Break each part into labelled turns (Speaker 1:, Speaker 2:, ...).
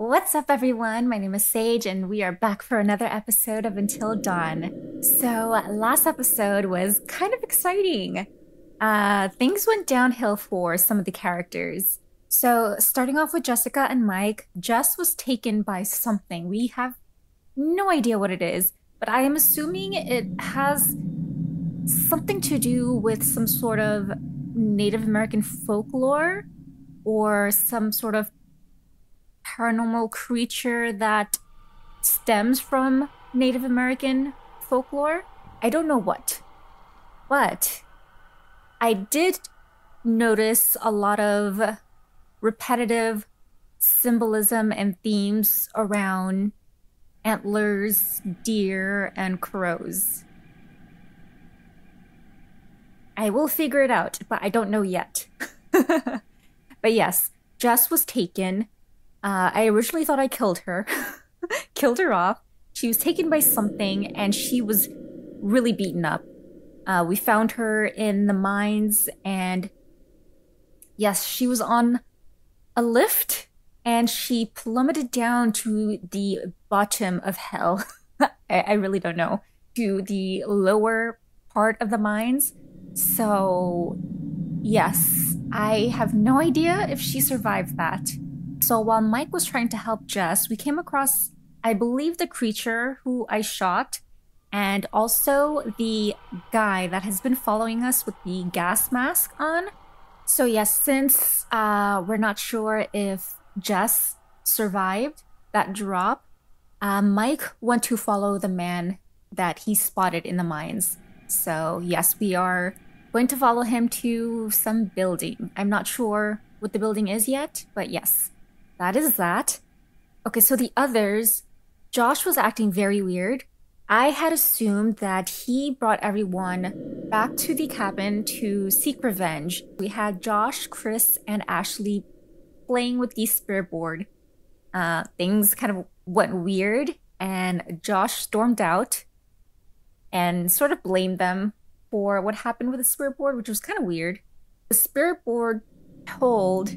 Speaker 1: What's up, everyone? My name is Sage, and we are back for another episode of Until Dawn. So, last episode was kind of exciting. Uh, things went downhill for some of the characters. So, starting off with Jessica and Mike, Jess was taken by something. We have no idea what it is, but I am assuming it has something to do with some sort of Native American folklore or some sort of paranormal creature that stems from Native American folklore. I don't know what. But I did notice a lot of repetitive symbolism and themes around antlers, deer, and crows. I will figure it out, but I don't know yet. but yes, Jess was taken uh, I originally thought I killed her, killed her off. She was taken by something and she was really beaten up. Uh, we found her in the mines and yes, she was on a lift and she plummeted down to the bottom of hell. I, I really don't know. To the lower part of the mines. So, yes, I have no idea if she survived that. So while Mike was trying to help Jess, we came across, I believe, the creature who I shot, and also the guy that has been following us with the gas mask on. So yes, since uh, we're not sure if Jess survived that drop, uh, Mike went to follow the man that he spotted in the mines. So yes, we are going to follow him to some building. I'm not sure what the building is yet, but yes. That is that. Okay, so the others, Josh was acting very weird. I had assumed that he brought everyone back to the cabin to seek revenge. We had Josh, Chris, and Ashley playing with the spirit board. Uh, things kind of went weird, and Josh stormed out and sort of blamed them for what happened with the spirit board, which was kind of weird. The spirit board told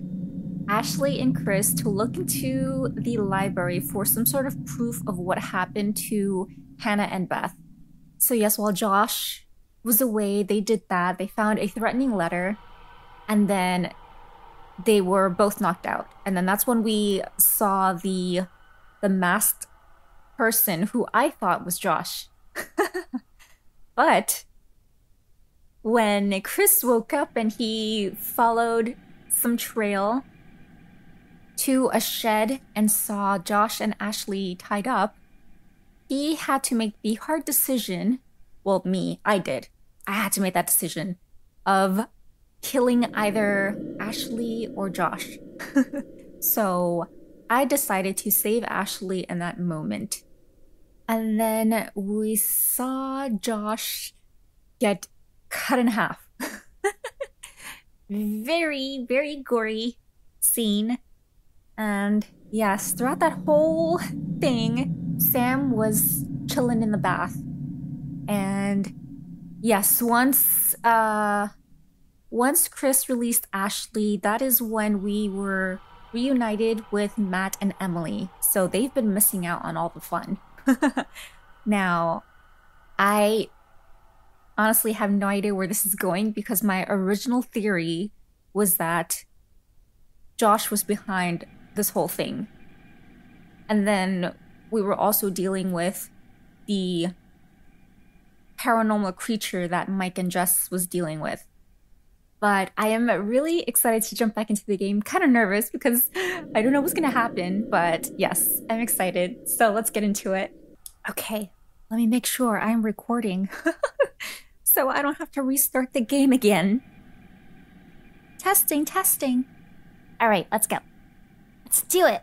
Speaker 1: Ashley and Chris to look into the library for some sort of proof of what happened to Hannah and Beth. So, yes, while Josh was away, they did that. They found a threatening letter, and then they were both knocked out. And then that's when we saw the the masked person who I thought was Josh. but when Chris woke up and he followed some trail to a shed and saw Josh and Ashley tied up, he had to make the hard decision. Well, me, I did. I had to make that decision of killing either Ashley or Josh. so I decided to save Ashley in that moment. And then we saw Josh get cut in half. very, very gory scene. And yes, throughout that whole thing, Sam was chilling in the bath. And yes, once uh once Chris released Ashley, that is when we were reunited with Matt and Emily. So they've been missing out on all the fun. now, I honestly have no idea where this is going because my original theory was that Josh was behind this whole thing. And then we were also dealing with the paranormal creature that Mike and Jess was dealing with. But I am really excited to jump back into the game. Kind of nervous because I don't know what's going to happen, but yes, I'm excited. So let's get into it. Okay, let me make sure I'm recording so I don't have to restart the game again. Testing, testing. All right, let's go. Let's do it.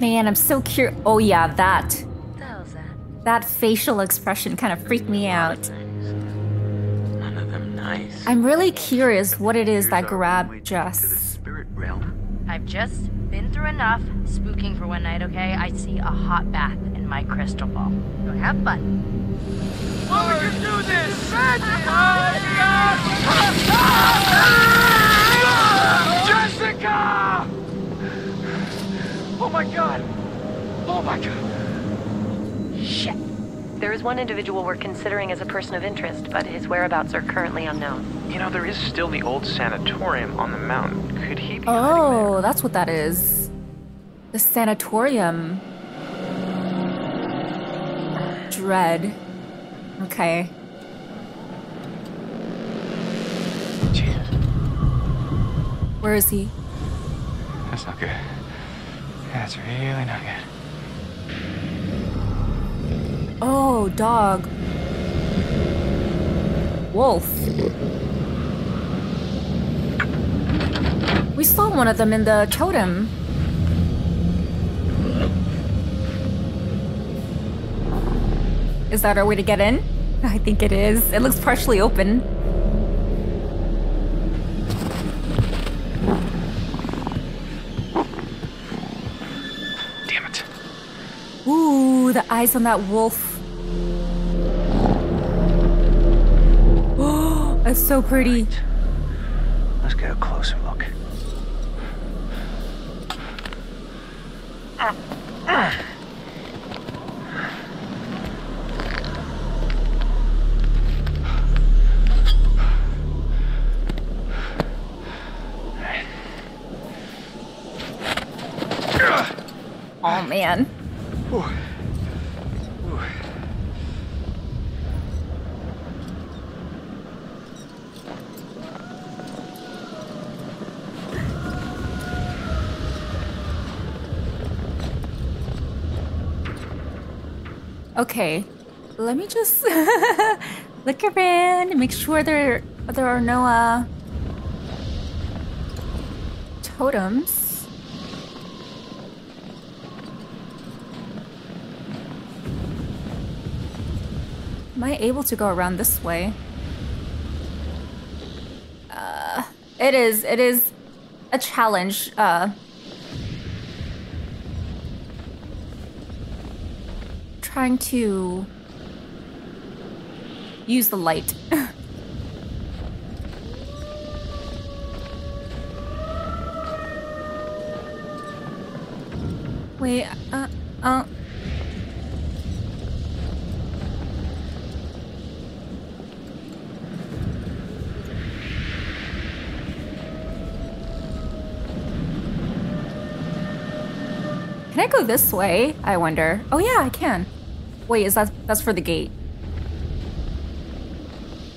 Speaker 1: Man, I'm so curious. Oh yeah, that. That facial expression kind of freaked me out.
Speaker 2: None of them nice.
Speaker 1: I'm really curious what it is that grabbed Jess.
Speaker 3: I've just been through enough spooking for one night, okay? I see a hot bath in my crystal ball. So have fun.
Speaker 2: Oh, can do this! Jessica! Oh my god! Oh my god!
Speaker 4: Shit. There is one individual we're considering as a person of interest, but his whereabouts are currently unknown.
Speaker 5: You know, there is still the old sanatorium on the mountain. Could he be hiding oh, there?
Speaker 1: Oh, that's what that is. The sanatorium. Dread. Okay.
Speaker 5: Jesus,
Speaker 1: Where is he?
Speaker 5: that's not good. That's really not good.
Speaker 1: Oh, dog. Wolf. We saw one of them in the totem. Is that our way to get in? I think it is. It looks partially open.
Speaker 5: Damn it.
Speaker 1: Ooh, the eyes on that wolf. Oh, that's so pretty.
Speaker 5: Let's get a closer look.
Speaker 1: Oh man. Okay, let me just look around and make sure there there are no uh totems. Am I able to go around this way? Uh, it is. It is a challenge. Uh, trying to use the light. Wait. Uh. Uh. Can I go this way? I wonder. Oh yeah, I can. Wait, is that that's for the gate?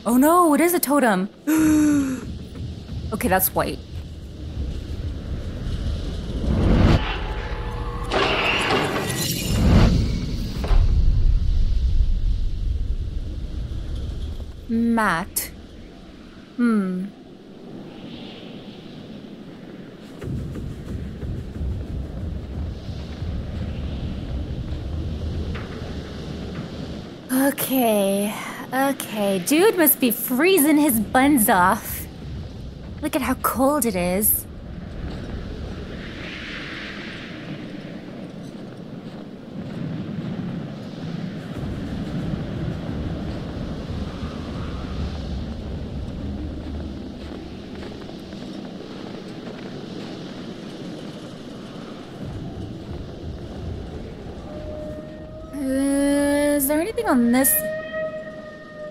Speaker 1: Oh no, it is a totem. okay, that's white. Matt. Hmm. Okay. Okay. Dude must be freezing his buns off. Look at how cold it is. Uh, anything on this?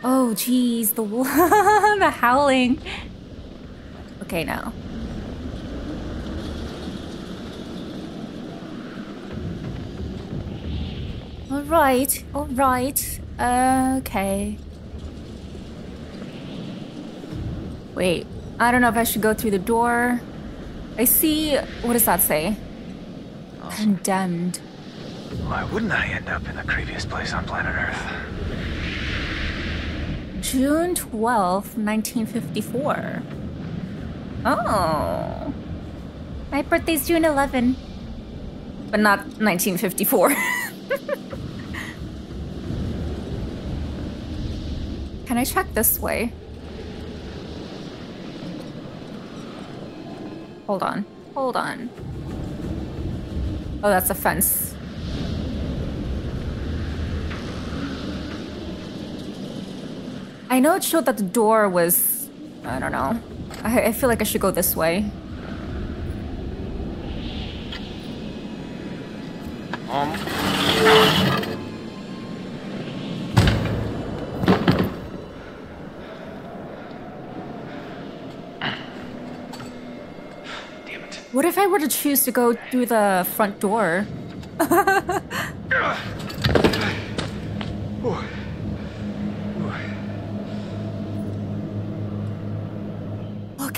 Speaker 1: Oh, geez, the the howling. Okay, now. All right, all right. Okay. Wait, I don't know if I should go through the door. I see. What does that say? Oh. Condemned.
Speaker 5: Why wouldn't I end up in the creepiest place on planet Earth?
Speaker 1: June 12th, 1954. Oh. My birthday's June 11. But not 1954. Can I check this way? Hold on. Hold on. Oh, that's a fence. I know it showed that the door was. I don't know. I, I feel like I should go this way.
Speaker 5: Um.
Speaker 1: What if I were to choose to go through the front door?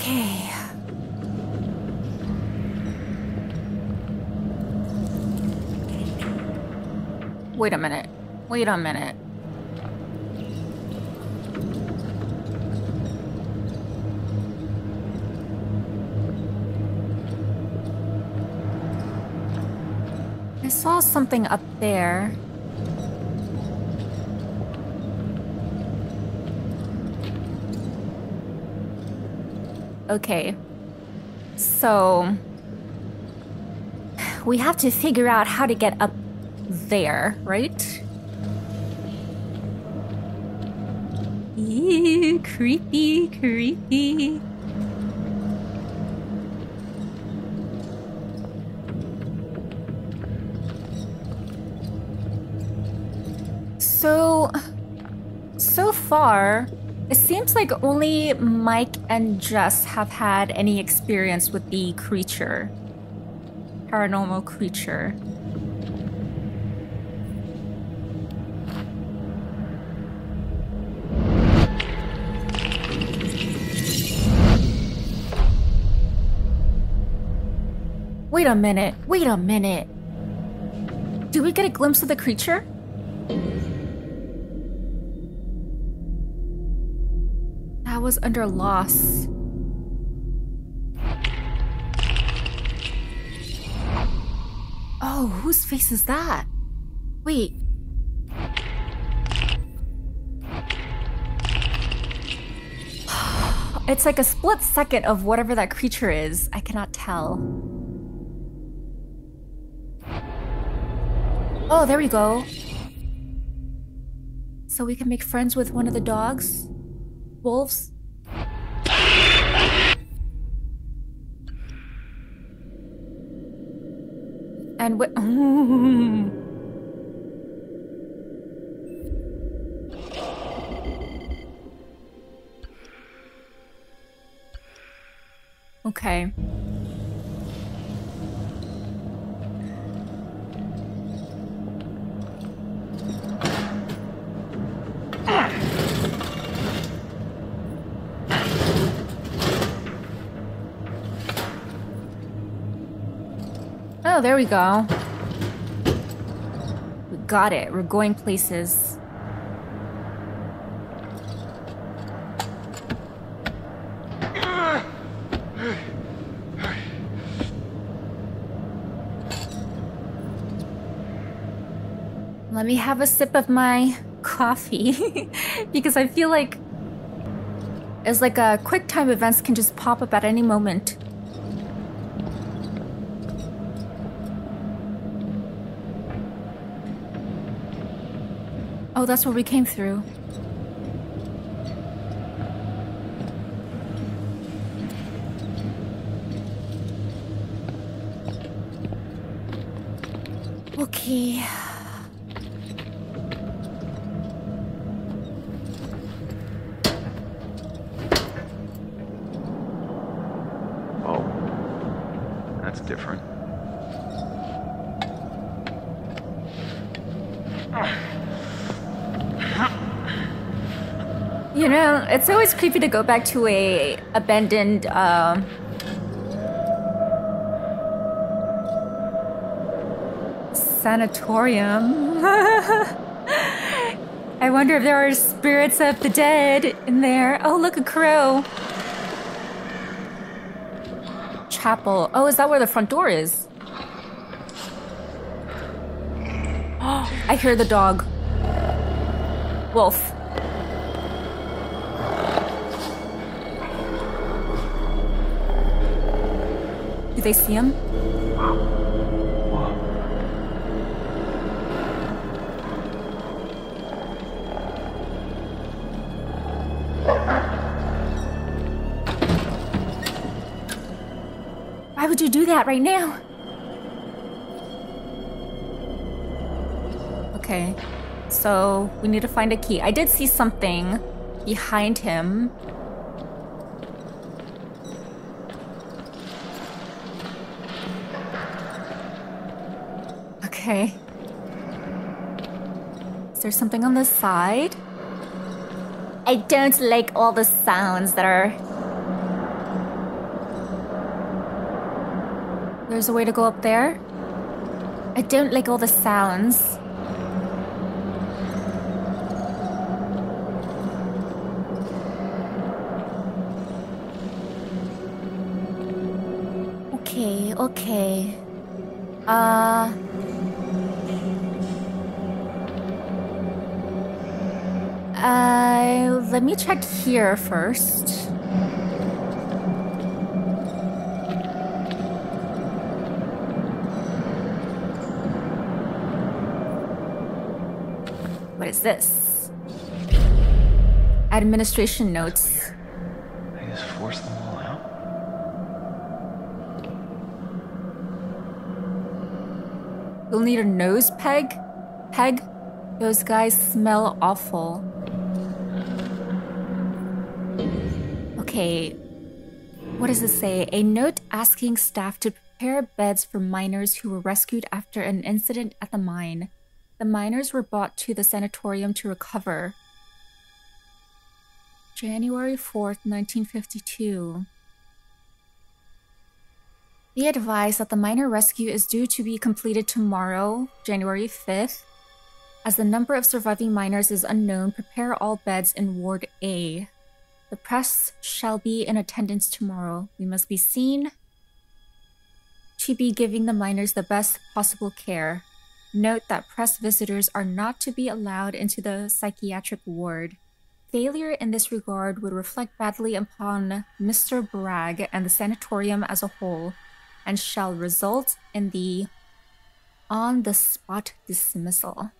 Speaker 1: Okay. Wait a minute. Wait a minute. I saw something up there. Okay. So we have to figure out how to get up there, right? Ew, creepy, creepy. So, so far, it seems like only Mike and Jess have had any experience with the creature. Paranormal creature. Wait a minute, wait a minute. Do we get a glimpse of the creature? That was under loss. Oh, whose face is that? Wait. It's like a split second of whatever that creature is. I cannot tell. Oh, there we go. So we can make friends with one of the dogs? Wolves? And what? okay. There we go. We got it. We're going places. Let me have a sip of my coffee because I feel like it's like a quick time events can just pop up at any moment. Oh, that's where we came through. Okay.
Speaker 5: Oh. That's different.
Speaker 1: You know, it's always creepy to go back to a abandoned uh, sanatorium. I wonder if there are spirits of the dead in there. Oh, look, a crow. Chapel. Oh, is that where the front door is? Oh, I hear the dog. Wolf. they see him? Why would you do that right now? Okay, so we need to find a key. I did see something behind him. Okay. Is there something on the side? I don't like all the sounds that are... There's a way to go up there? I don't like all the sounds. Okay, okay. Uh... let me check here first. What is this? Administration notes.
Speaker 5: I just forced them all out?
Speaker 1: You'll need a nose peg? Peg? Those guys smell awful. Okay. What does it say? A note asking staff to prepare beds for miners who were rescued after an incident at the mine. The miners were brought to the sanatorium to recover. January 4th, 1952. Be advised that the miner rescue is due to be completed tomorrow, January 5th. As the number of surviving miners is unknown, prepare all beds in Ward A. The press shall be in attendance tomorrow. We must be seen to be giving the miners the best possible care. Note that press visitors are not to be allowed into the psychiatric ward. Failure in this regard would reflect badly upon Mr. Bragg and the sanatorium as a whole, and shall result in the on the spot dismissal.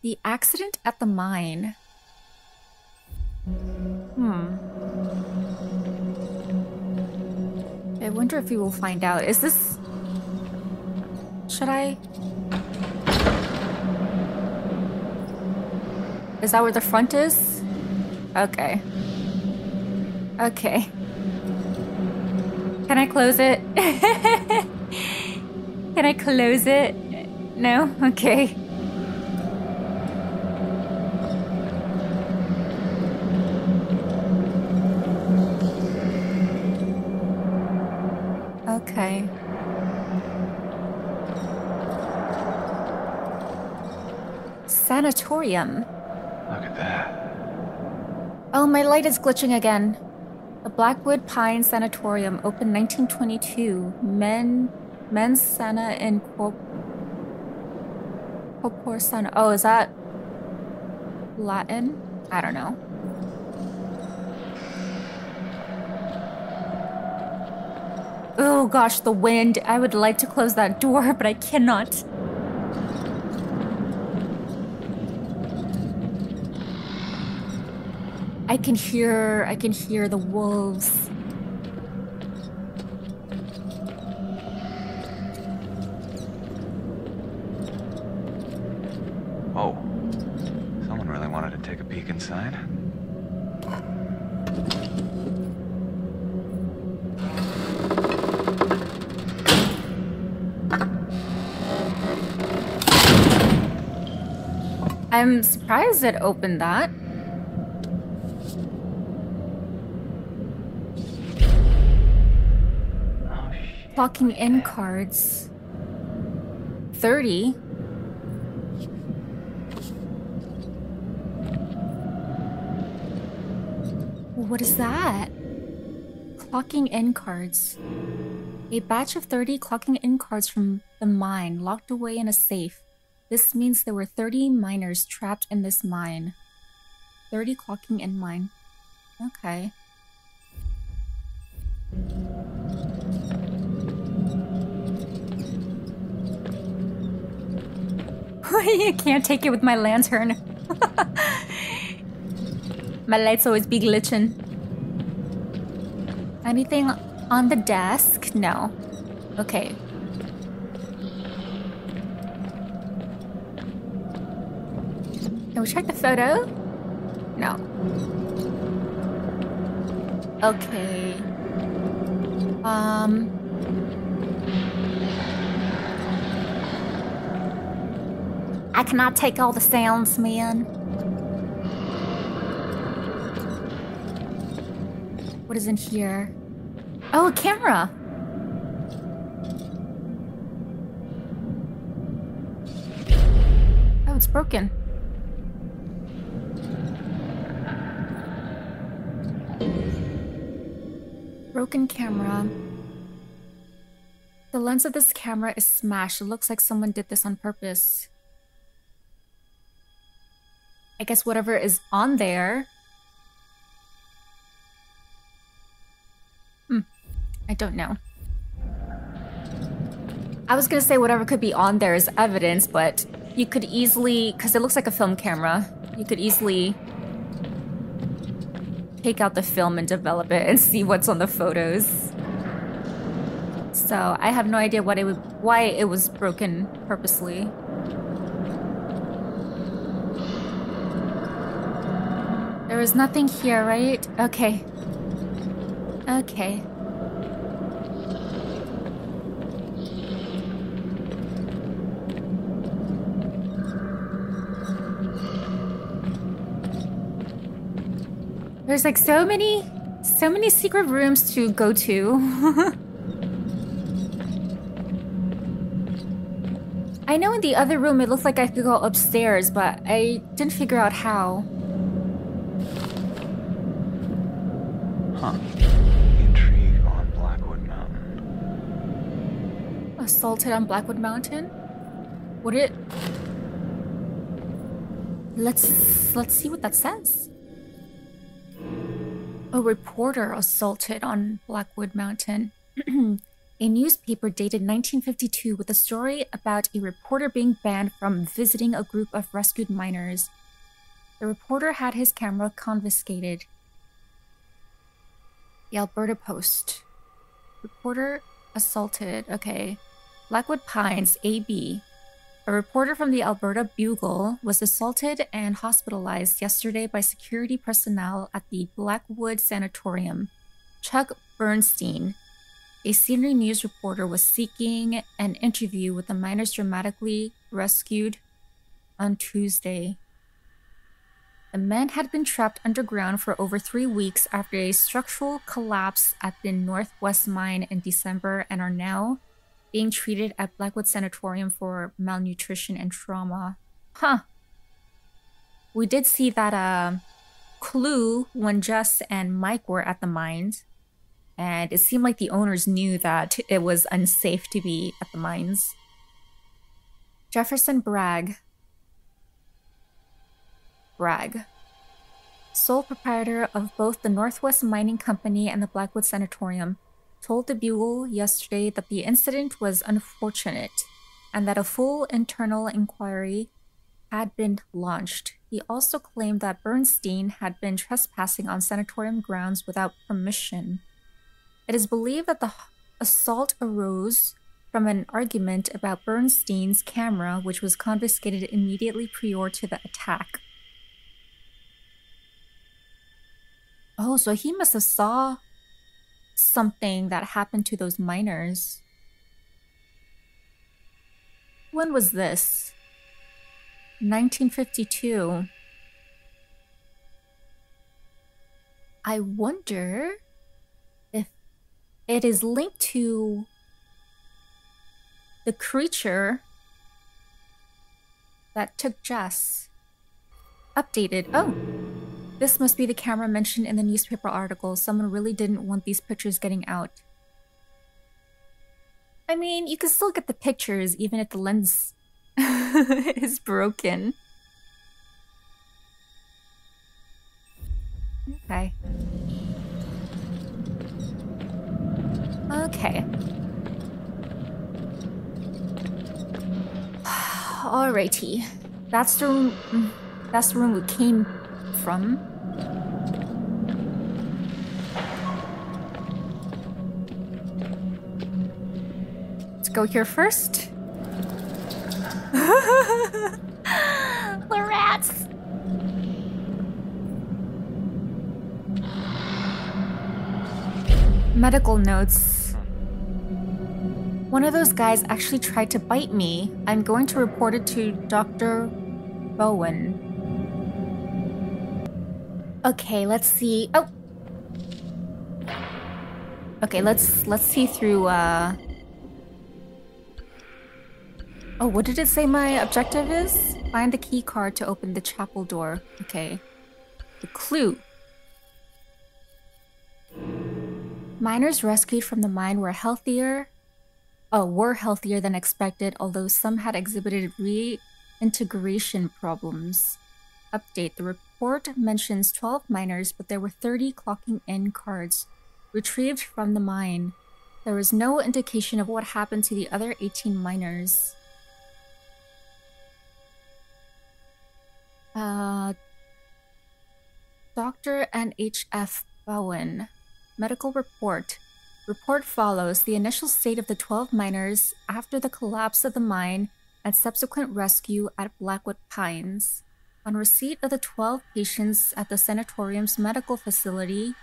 Speaker 1: The accident at the mine. Hmm. I wonder if we will find out. Is this. Should I. Is that where the front is? Okay. Okay. Can I close it? Can I close it? No? Okay. Sanatorium.
Speaker 5: Look at that.
Speaker 1: Oh, my light is glitching again. The Blackwood Pine Sanatorium opened 1922. Men, men's sana in corp, corpor sana. Oh, is that Latin? I don't know. Oh gosh, the wind. I would like to close that door, but I cannot. I can hear I can hear the wolves.
Speaker 5: Oh. Someone really wanted to take a peek inside.
Speaker 1: I'm surprised it opened that. Clocking in cards. 30. What is that? Clocking in cards. A batch of 30 clocking in cards from the mine locked away in a safe. This means there were 30 miners trapped in this mine. 30 clocking in mine. Okay. you can't take it with my lantern. my lights always be glitching. Anything on the desk? No. Okay. Can we check the photo? No. Okay. Um. I cannot take all the sounds, man. What is in here? Oh, a camera. Oh, it's broken. Broken camera. The lens of this camera is smashed. It looks like someone did this on purpose. I guess whatever is on there. Hmm. I don't know. I was gonna say whatever could be on there is evidence, but you could easily, because it looks like a film camera, you could easily take out the film and develop it and see what's on the photos. So I have no idea what it would, why it was broken purposely. There was nothing here, right? Okay. Okay. There's like so many, so many secret rooms to go to. I know in the other room it looked like I could go upstairs, but I didn't figure out how. Assaulted on Blackwood Mountain? Would it... Let's... let's see what that says. A reporter assaulted on Blackwood Mountain. a newspaper dated 1952 with a story about a reporter being banned from visiting a group of rescued miners. The reporter had his camera confiscated. The Alberta Post. Reporter assaulted. Okay. Blackwood Pines, AB. A reporter from the Alberta Bugle was assaulted and hospitalized yesterday by security personnel at the Blackwood Sanatorium. Chuck Bernstein, a senior news reporter, was seeking an interview with the miners dramatically rescued on Tuesday. The men had been trapped underground for over three weeks after a structural collapse at the Northwest Mine in December and are now being treated at Blackwood Sanatorium for malnutrition and trauma. Huh. We did see that uh, clue when Jess and Mike were at the mines, and it seemed like the owners knew that it was unsafe to be at the mines. Jefferson Bragg. Bragg. Sole proprietor of both the Northwest Mining Company and the Blackwood Sanatorium told the Bugle yesterday that the incident was unfortunate and that a full internal inquiry had been launched. He also claimed that Bernstein had been trespassing on sanatorium grounds without permission. It is believed that the assault arose from an argument about Bernstein's camera, which was confiscated immediately prior to the attack. Oh, so he must have saw something that happened to those miners. When was this? 1952. I wonder if it is linked to the creature that took Jess. Updated. Oh, this must be the camera mentioned in the newspaper article. Someone really didn't want these pictures getting out. I mean, you can still get the pictures even if the lens is broken. Okay. Okay. Alrighty. That's the room. mm, That's the room we came from? Let's go here first. the rats! Medical notes. One of those guys actually tried to bite me. I'm going to report it to Dr. Bowen. Okay, let's see. Oh. Okay, let's let's see through uh Oh, what did it say my objective is? Find the key card to open the chapel door. Okay. The clue. Miners rescued from the mine were healthier. Oh, were healthier than expected, although some had exhibited reintegration problems. Update The report mentions 12 miners, but there were 30 clocking in cards retrieved from the mine. There was no indication of what happened to the other 18 miners. Uh, Dr. N.H.F. Bowen. Medical report. Report follows the initial state of the 12 miners after the collapse of the mine and subsequent rescue at Blackwood Pines. On receipt of the 12 patients at the sanatorium's medical facility,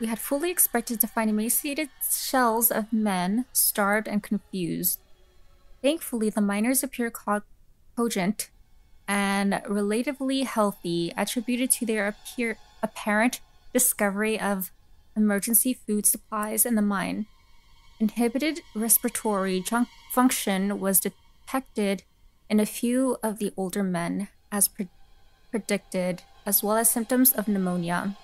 Speaker 1: we had fully expected to find emaciated shells of men, starved and confused. Thankfully, the miners appear co- cogent and relatively healthy, attributed to their appear- apparent discovery of emergency food supplies in the mine. Inhibited respiratory function was detected in a few of the older men, as pre- predicted, as well as symptoms of pneumonia.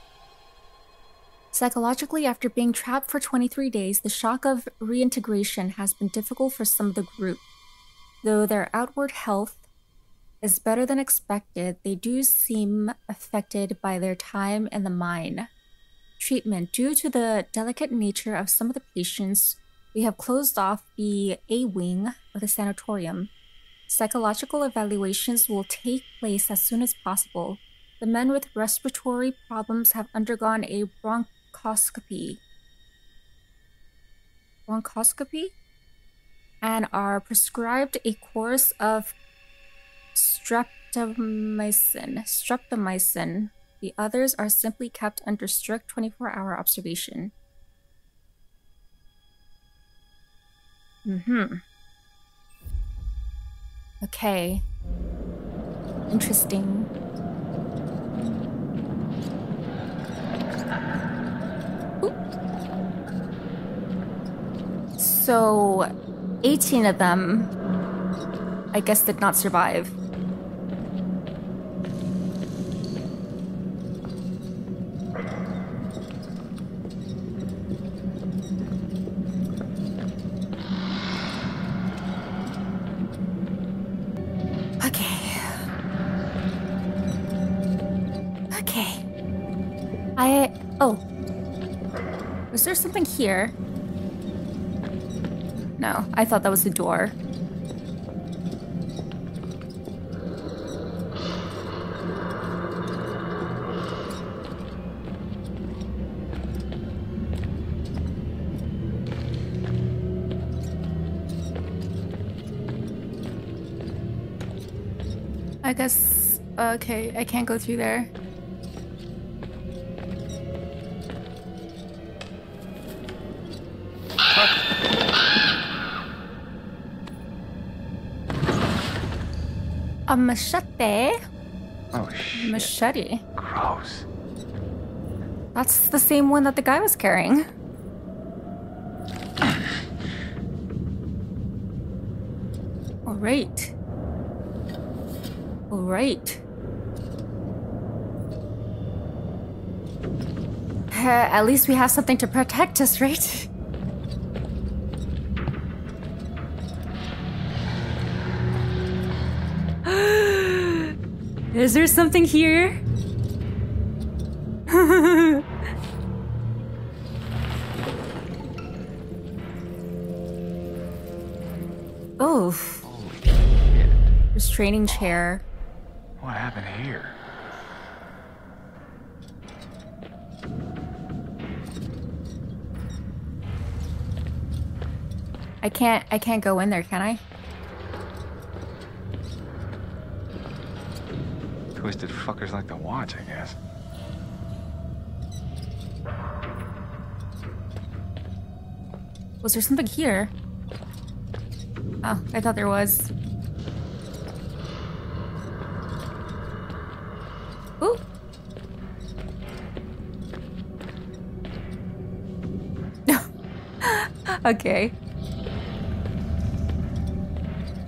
Speaker 1: Psychologically, after being trapped for 23 days, the shock of reintegration has been difficult for some of the group. Though their outward health is better than expected, they do seem affected by their time in the mine. Treatment Due to the delicate nature of some of the patients, we have closed off the A wing of the sanatorium. Psychological evaluations will take place as soon as possible. The men with respiratory problems have undergone a bronchoscopy. Bronchoscopy? And are prescribed a course of streptomycin. Streptomycin. The others are simply kept under strict 24 hour observation. Mm hmm. Okay. Interesting. So, 18 of them, I guess, did not survive. There something here? No, I thought that was the door. I guess... Okay, I can't go through there. Machete?
Speaker 5: Oh, shit.
Speaker 1: Machete.
Speaker 5: Gross.
Speaker 1: That's the same one that the guy was carrying. Alright. Alright. Uh, at least we have something to protect us, right? Is there something here? oh. Restraining chair.
Speaker 5: What happened here?
Speaker 1: I can't I can't go in there, can I?
Speaker 6: Twisted fuckers like to watch, I guess.
Speaker 1: Was there something here? Oh, I thought there was. Ooh. okay.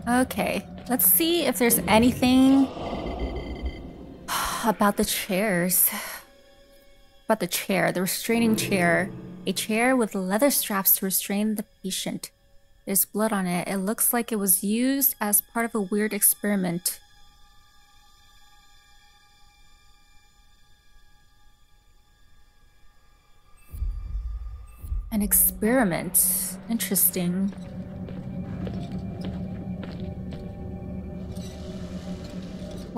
Speaker 1: Okay. Let's see if there's anything about the chairs. About the chair, the restraining chair. A chair with leather straps to restrain the patient. There's blood on it. It looks like it was used as part of a weird experiment. An experiment. Interesting.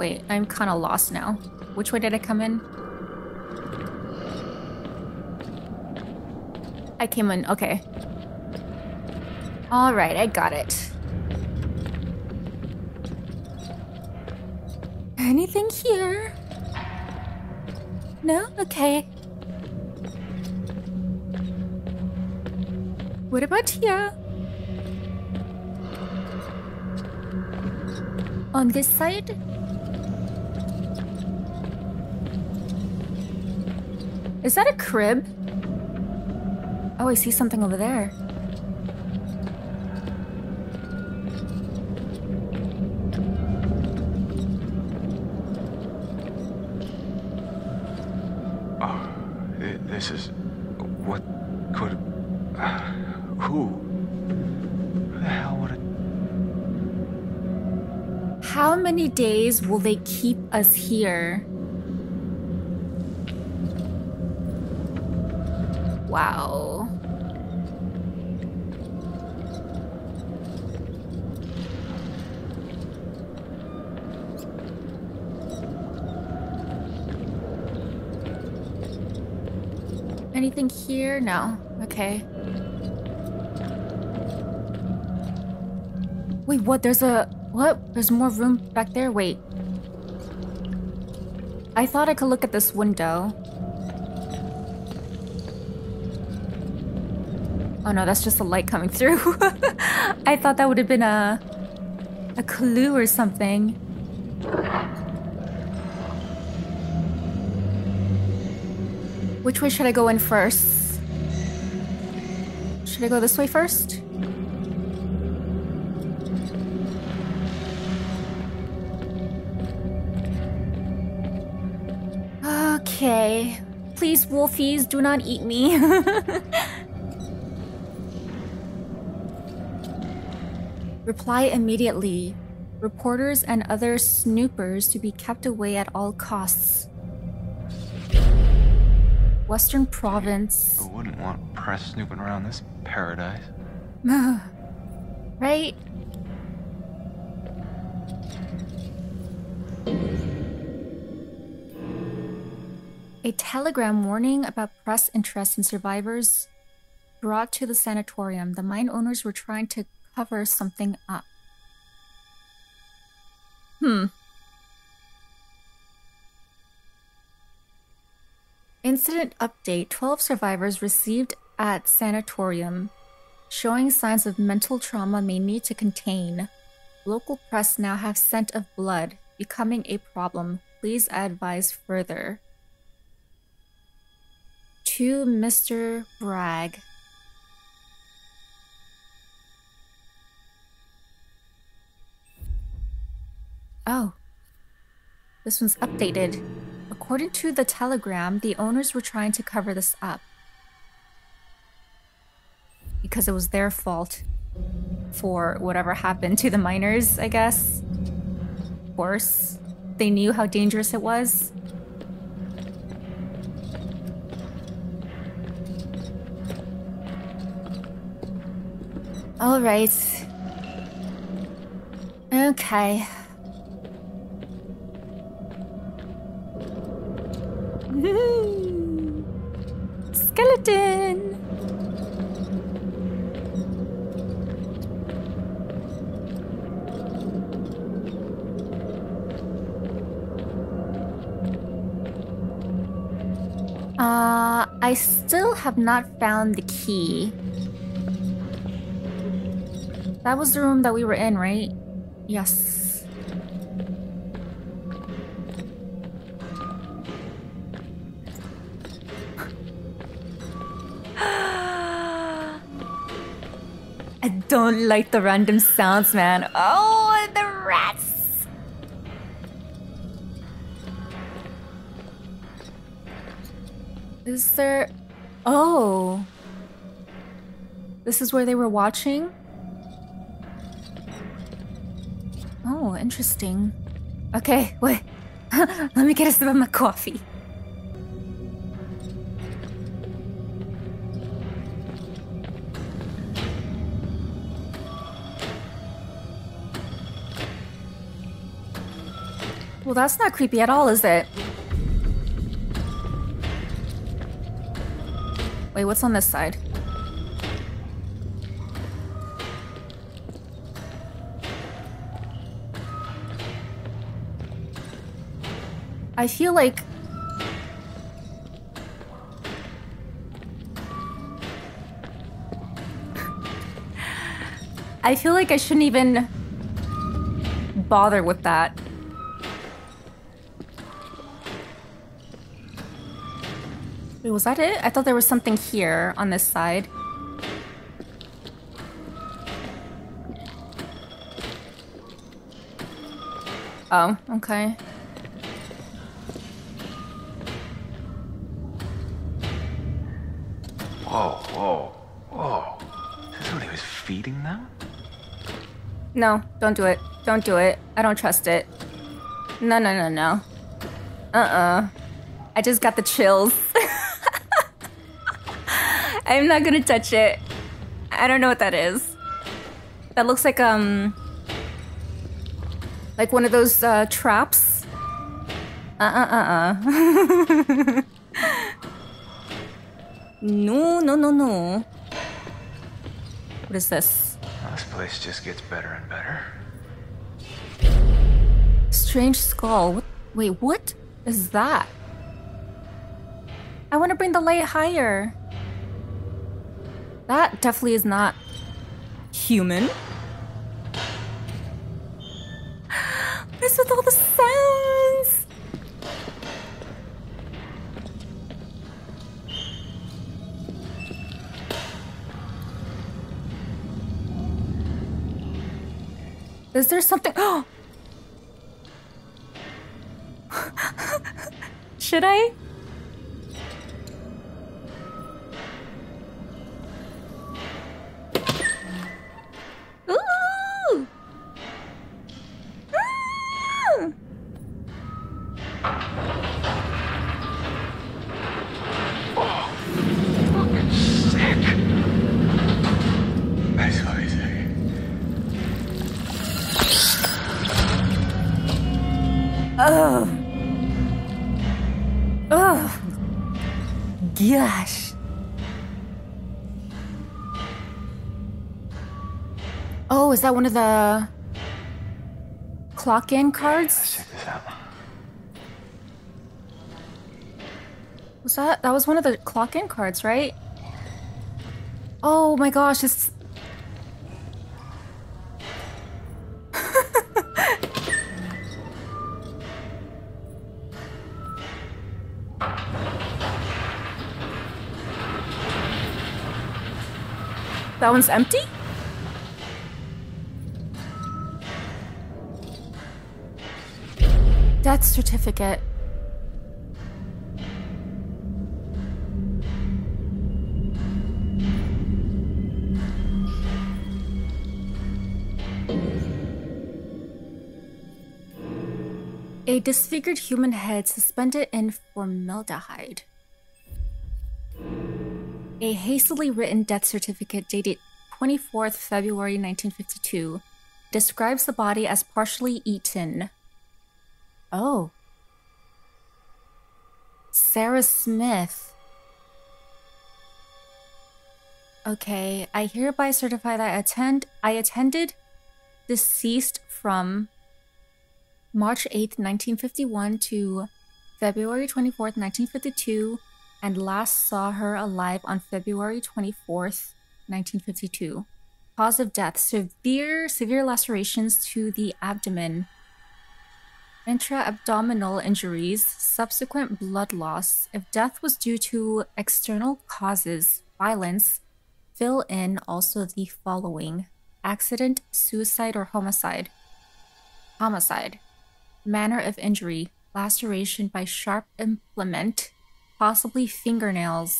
Speaker 1: Wait, I'm kind of lost now. Which way did I come in? I came in, okay. Alright, I got it. Anything here? No? Okay. What about here? On this side? Is that a crib? Oh, I see something over there.
Speaker 6: Oh, this is. What could. who? Who the hell would it.
Speaker 1: How many days will they keep us here? Wow. Anything here? No. Okay. Wait, what? There's a. What? There's more room back there? Wait. I thought I could look at this window. Oh no, that's just a light coming through. I thought that would have been a. a clue or something. Which way should I go in first? Should I go this way first? Okay. Please, wolfies, do not eat me. Reply immediately. Reporters and other snoopers to be kept away at all costs. Western Province.
Speaker 6: Who wouldn't want press snooping around this paradise?
Speaker 1: right? A telegram warning about press interest in survivors brought to the sanatorium. The mine owners were trying to cover something up. Hmm. Incident update 12 survivors received at sanatorium showing signs of mental trauma may need to contain. Local press now have scent of blood, becoming a problem. Please advise further. To Mr. Bragg. Oh. This one's updated. According to the telegram, the owners were trying to cover this up. Because it was their fault for whatever happened to the miners, I guess. Of course. They knew how dangerous it was. Alright. Okay. Skeleton! Uh, I still have not found the key. That was the room that we were in, right? Yes. Don't like the random sounds, man. Oh, the rats! Is there. Oh. This is where they were watching? Oh, interesting. Okay, wait. Let me get a sip of my coffee. Well, that's not creepy at all, is it? Wait, what's on this side? I feel like I feel like I shouldn't even bother with that. Was that it? I thought there was something here on this side. Oh, okay.
Speaker 6: Whoa, whoa, whoa. Is this what he was feeding them?
Speaker 1: No, don't do it. Don't do it. I don't trust it. No, no, no, no. Uh-uh. I just got the chills. I'm not gonna touch it. I don't know what that is. That looks like, um... Like one of those, uh, traps. Uh-uh-uh-uh. no, no, no, no. What is this?
Speaker 6: This place just gets better and better.
Speaker 1: Strange skull. What? Wait, what is that? I want to bring the light higher. That definitely is not human. What is with all the sounds? Is there something? Oh! Should I? That one of the clock in cards?
Speaker 6: Check this out.
Speaker 1: Was that that was one of the clock in cards, right? Oh my gosh, it's That one's empty? Death certificate. A disfigured human head suspended in formaldehyde. A hastily written death certificate dated 24th February 1952 describes the body as partially eaten. Oh. Sarah Smith. Okay, I hereby certify that I attend I attended deceased from March 8th, 1951 to February 24th, 1952 and last saw her alive on February 24th, 1952. Cause of death severe, severe lacerations to the abdomen, intra abdominal injuries, subsequent blood loss. If death was due to external causes, violence, fill in also the following accident, suicide, or homicide. Homicide. Manner of injury laceration by sharp implement, possibly fingernails.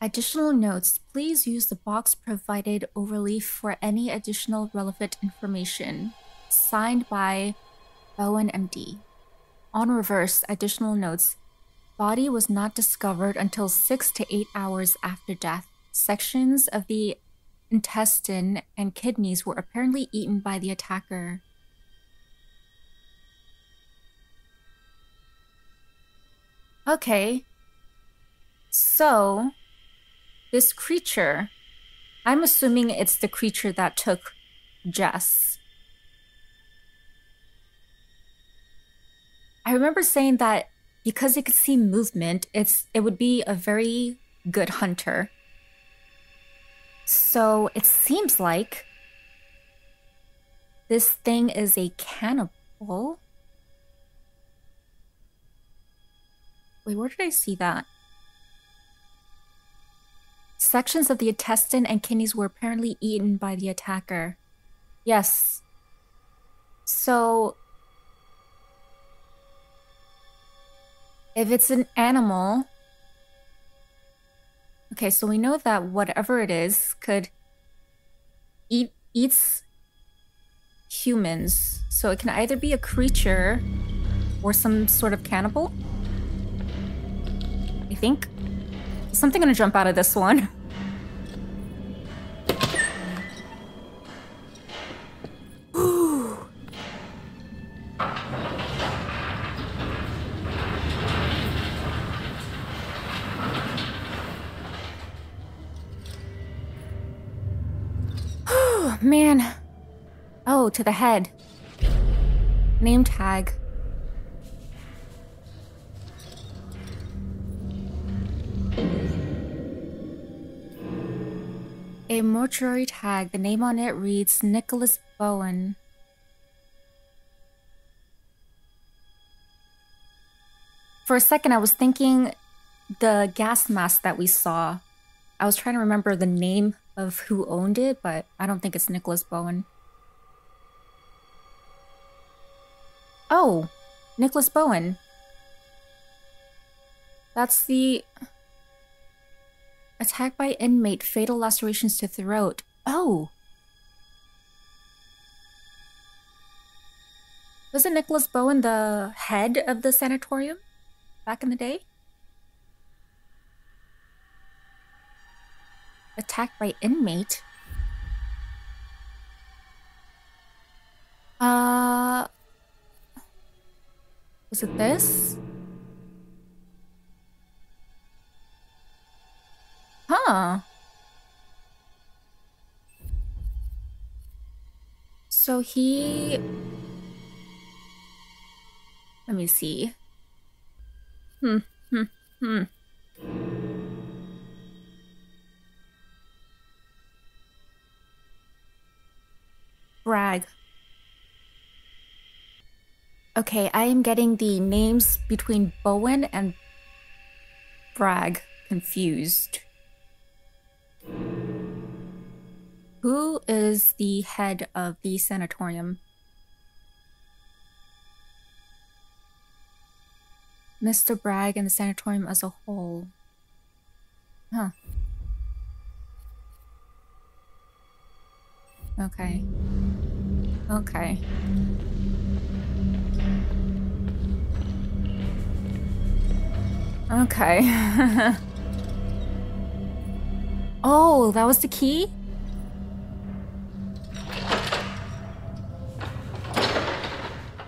Speaker 1: Additional notes please use the box provided overleaf for any additional relevant information. Signed by Bowen MD. On reverse, additional notes body was not discovered until six to eight hours after death. Sections of the intestine and kidneys were apparently eaten by the attacker. Okay. So, this creature, I'm assuming it's the creature that took Jess. I remember saying that because it could see movement, it's it would be a very good hunter. So it seems like this thing is a cannibal. Wait, where did I see that? Sections of the intestine and kidneys were apparently eaten by the attacker. Yes. So. If it's an animal. Okay, so we know that whatever it is could eat eats humans. So it can either be a creature or some sort of cannibal. I think. Something gonna jump out of this one? to the head. Name tag. A mortuary tag. The name on it reads Nicholas Bowen. For a second, I was thinking the gas mask that we saw. I was trying to remember the name of who owned it, but I don't think it's Nicholas Bowen. Oh, Nicholas Bowen. That's the attack by inmate, fatal lacerations to throat. Oh. Wasn't Nicholas Bowen the head of the sanatorium back in the day? Attacked by inmate? Uh. Was it this? Huh. So he. Let me see. Hmm, hmm, hmm. Bragg. Okay, I am getting the names between Bowen and Bragg confused. Who is the head of the sanatorium? Mr. Bragg and the sanatorium as a whole. Huh. Okay. Okay. Okay. oh, that was the key?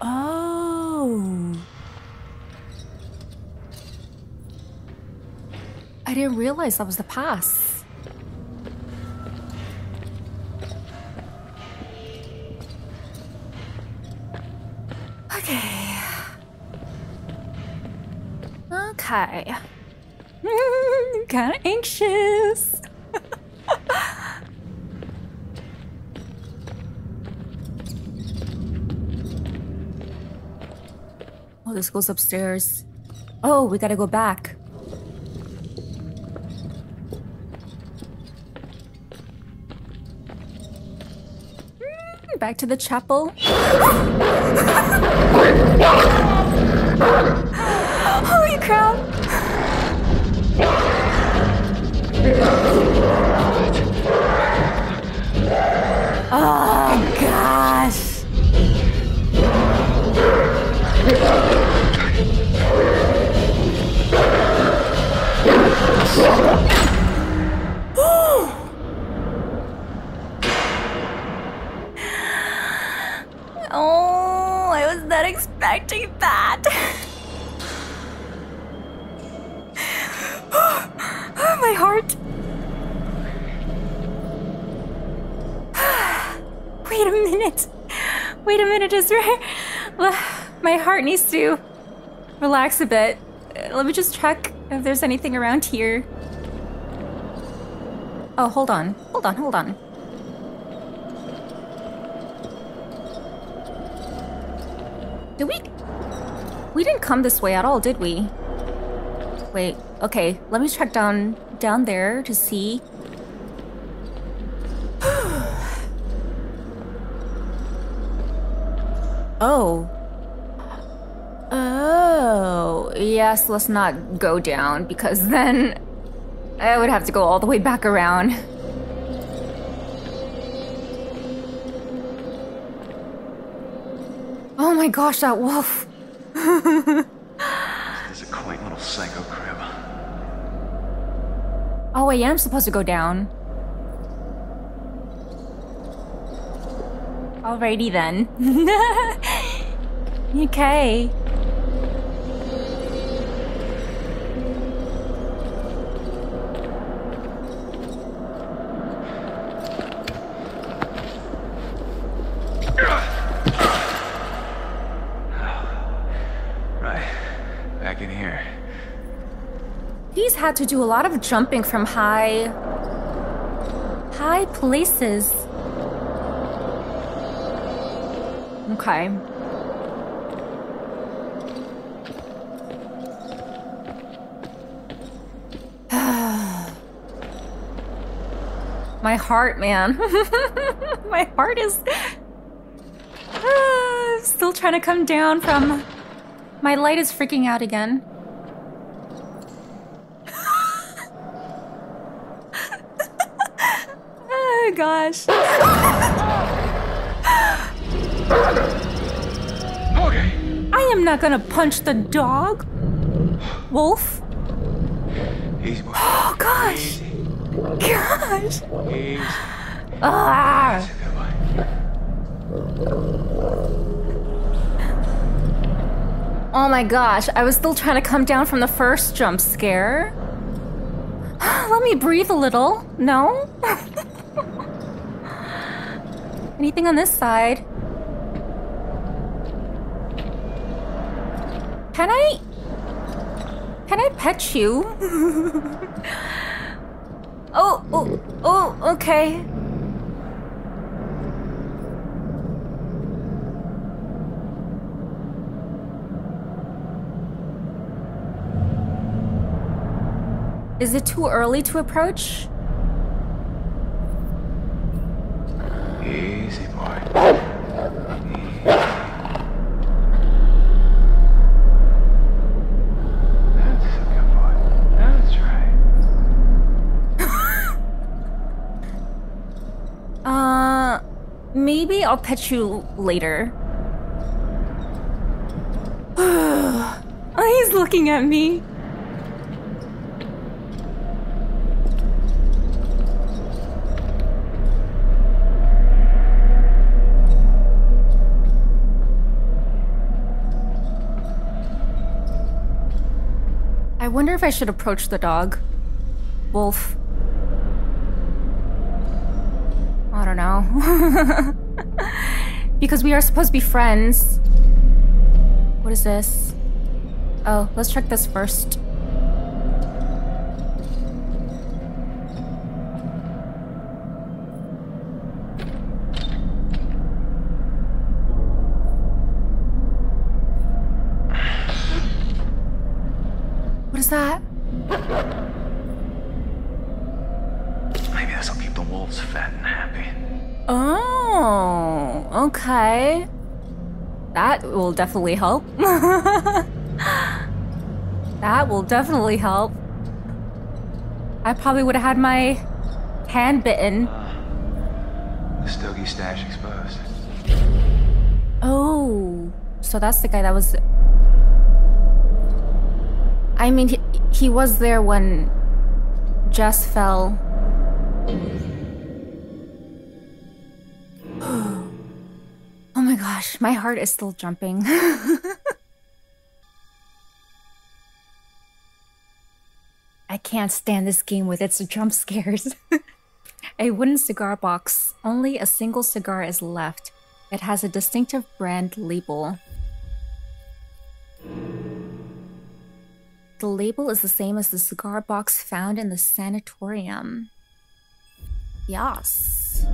Speaker 1: Oh. I didn't realize that was the pass. Okay. Okay. kind of anxious. oh, this goes upstairs. Oh, we gotta go back. Back to the chapel. Holy crap! Oh Wait a minute, Israel. My heart needs to relax a bit. Let me just check if there's anything around here. Oh, hold on. Hold on, hold on. Did we? We didn't come this way at all, did we? Wait, okay, let me check down down there to see. oh. Yes, let's not go down because then I would have to go all the way back around. Oh my gosh, that wolf.
Speaker 6: It's a quaint little psycho crib.
Speaker 1: Oh, I am supposed to go down. Alrighty then. okay. Had to do a lot of jumping from high. high places. Okay. My heart, man. My heart is still trying to come down from. My light is freaking out again. Oh.
Speaker 6: Okay.
Speaker 1: I am not gonna punch the dog. Wolf.
Speaker 6: Easy boy.
Speaker 1: Oh gosh.
Speaker 6: Easy.
Speaker 1: Gosh.
Speaker 6: Easy.
Speaker 1: Ah.
Speaker 6: Good boy.
Speaker 1: Oh my gosh, I was still trying to come down from the first jump scare. Let me breathe a little. No? Anything on this side? Can I. Can I pet you? oh, oh, oh, okay. Is it too early to approach?
Speaker 6: Easy boy. That's a good boy. That's right.
Speaker 1: Uh, maybe I'll pet you later. oh, he's looking at me. I wonder if I should approach the dog. Wolf. I don't know. because we are supposed to be friends. What is this? Oh, let's check this first. Definitely help. that will definitely help. I probably would have had my hand bitten.
Speaker 6: Uh, the Stogie stash exposed.
Speaker 1: Oh, so that's the guy that was. I mean, he, he was there when Jess fell. Heart is still jumping. I can't stand this game with its jump scares. a wooden cigar box. Only a single cigar is left. It has a distinctive brand label. The label is the same as the cigar box found in the sanatorium. Yes.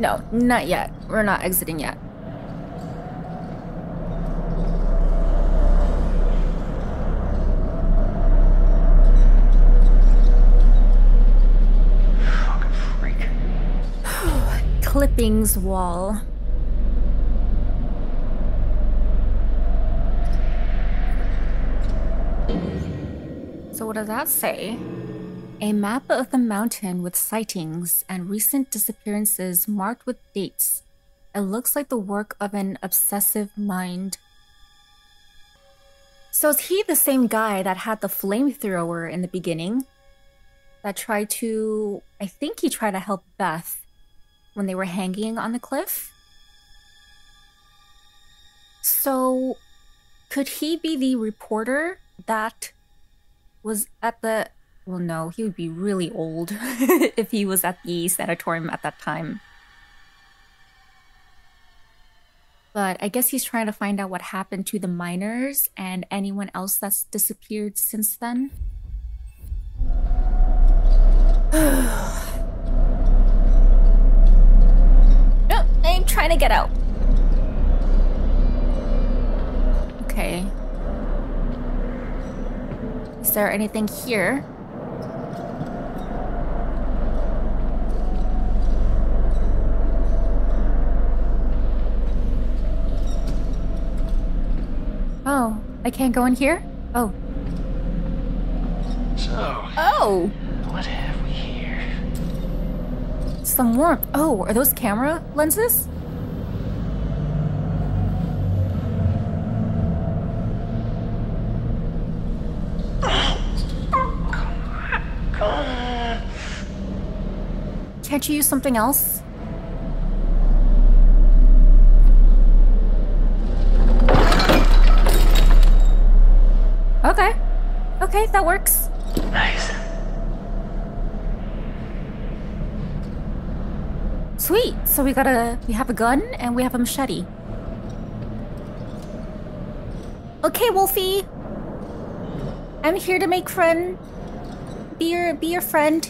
Speaker 1: No, not yet. We're not exiting yet.
Speaker 6: Fucking freak.
Speaker 1: Clippings wall. So, what does that say? A map of the mountain with sightings and recent disappearances marked with dates. It looks like the work of an obsessive mind. So, is he the same guy that had the flamethrower in the beginning? That tried to. I think he tried to help Beth when they were hanging on the cliff? So, could he be the reporter that was at the. Well, no, he would be really old if he was at the sanatorium at that time. But I guess he's trying to find out what happened to the miners and anyone else that's disappeared since then. No, I'm trying to get out. Okay. Is there anything here? Oh, I can't go in here? Oh.
Speaker 6: So,
Speaker 1: Oh!
Speaker 6: what have we here?
Speaker 1: Some warmth. Oh, are those camera lenses? Can't you use something else? Okay. Okay, that works.
Speaker 6: Nice.
Speaker 1: Sweet. So we got a we have a gun and we have a machete. Okay, Wolfie. I'm here to make friend. Be your be your friend.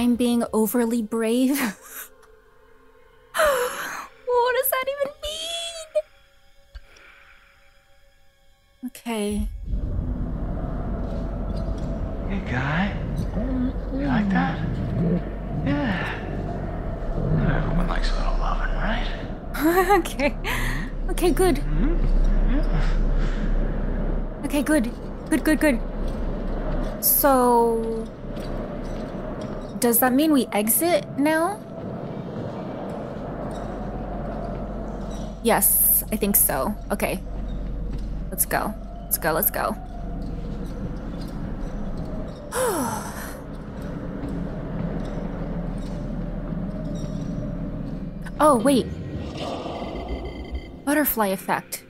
Speaker 1: I'm being overly brave. what does that even mean? Okay.
Speaker 6: Hey, guy. You like that? Yeah. Everyone likes a little loving, right?
Speaker 1: okay. Okay, good. Mm-hmm. Okay, good. Good, good, good. So. Does that mean we exit now? Yes, I think so. Okay. Let's go. Let's go, let's go. oh, wait. Butterfly effect.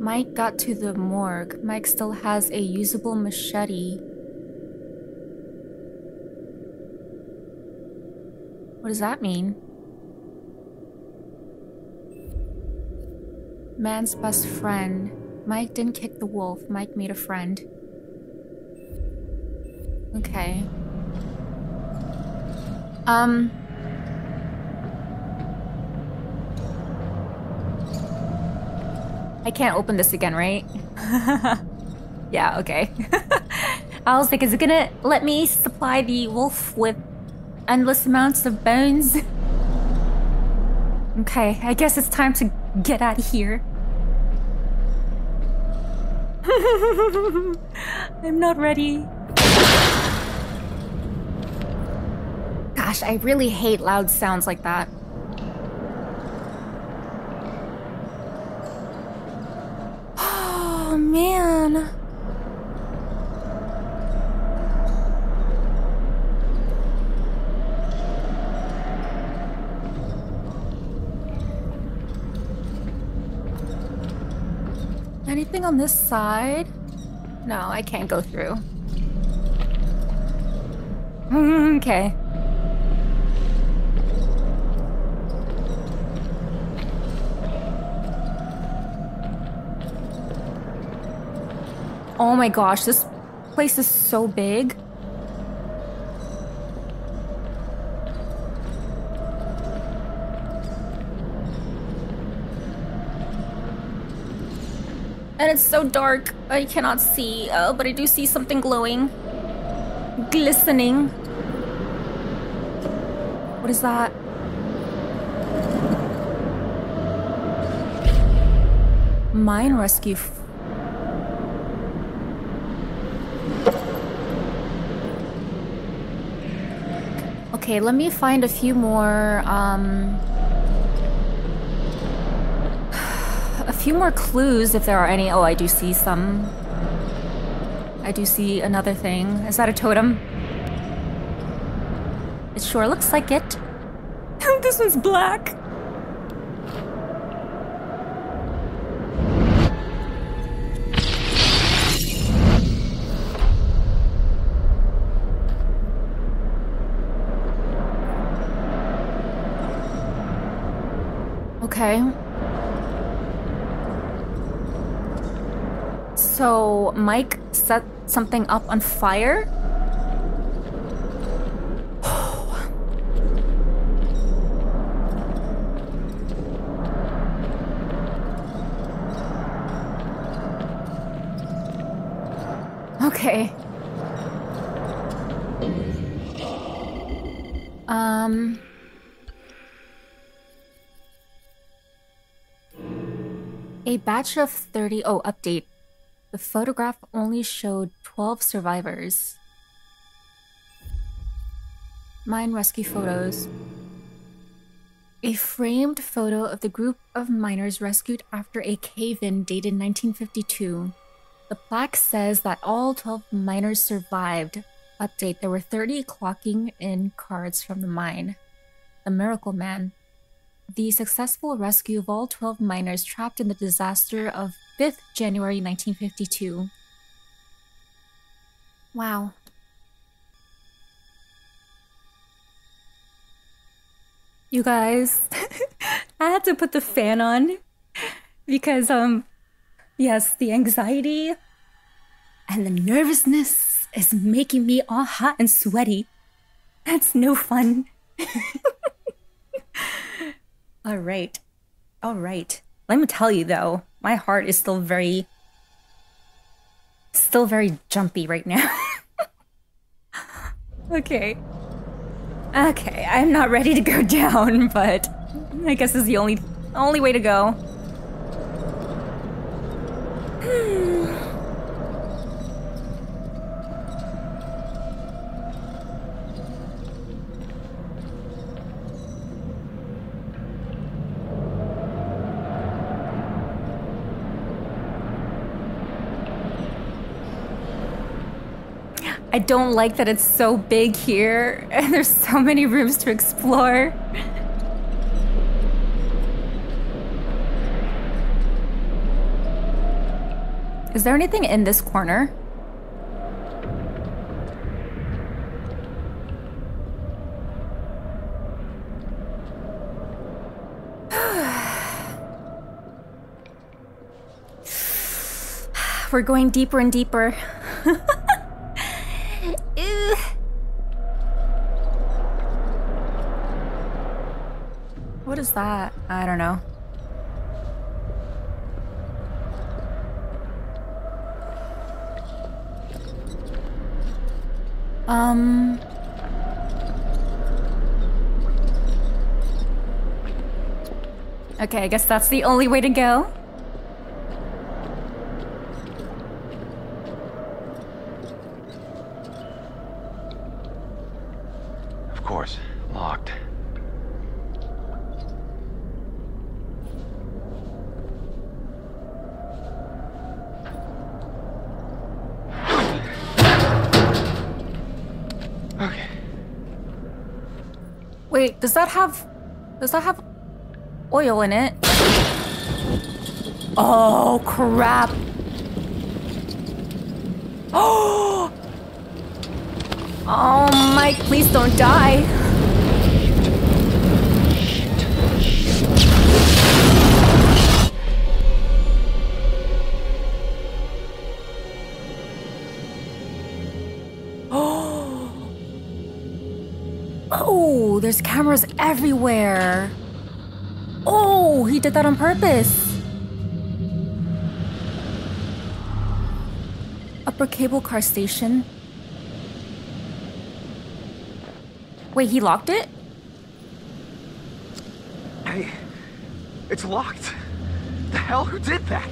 Speaker 1: Mike got to the morgue. Mike still has a usable machete. What does that mean? Man's best friend. Mike didn't kick the wolf. Mike made a friend. Okay. Um. I can't open this again, right? yeah, okay. I was like, is it gonna let me supply the wolf with endless amounts of bones? okay, I guess it's time to get out of here. I'm not ready. Gosh, I really hate loud sounds like that. Oh man. Anything on this side? No, I can't go through. okay. Oh my gosh, this place is so big. It's so dark, I cannot see, uh, but I do see something glowing. Glistening. What is that? Mine rescue. Okay, let me find a few more, um... A few more clues, if there are any. Oh, I do see some. I do see another thing. Is that a totem? It sure looks like it. this one's black. Mike set something up on fire? okay. Um... A batch of 30... Oh, update. The photograph only showed 12 survivors. Mine rescue photos. A framed photo of the group of miners rescued after a cave-in dated 1952. The plaque says that all 12 miners survived. Update, there were 30 clocking in cards from the mine. The Miracle Man. The successful rescue of all 12 miners trapped in the disaster of 5th January 1952. Wow. You guys, I had to put the fan on because, um, yes, the anxiety and the nervousness is making me all hot and sweaty. That's no fun. all right. All right. Let me tell you though, my heart is still very still very jumpy right now. okay. Okay, I'm not ready to go down, but I guess this is the only only way to go. Hmm. I don't like that it's so big here and there's so many rooms to explore. Is there anything in this corner? We're going deeper and deeper. Ew. What is that? I don't know. Um. Okay, I guess that's the only way to go. Wait, does that have does that have oil in it? Oh crap. Oh Oh Mike, please don't die. There's cameras everywhere. Oh, he did that on purpose. Upper cable car station. Wait, he locked it?
Speaker 7: Hey, it's locked. The hell? Who did that?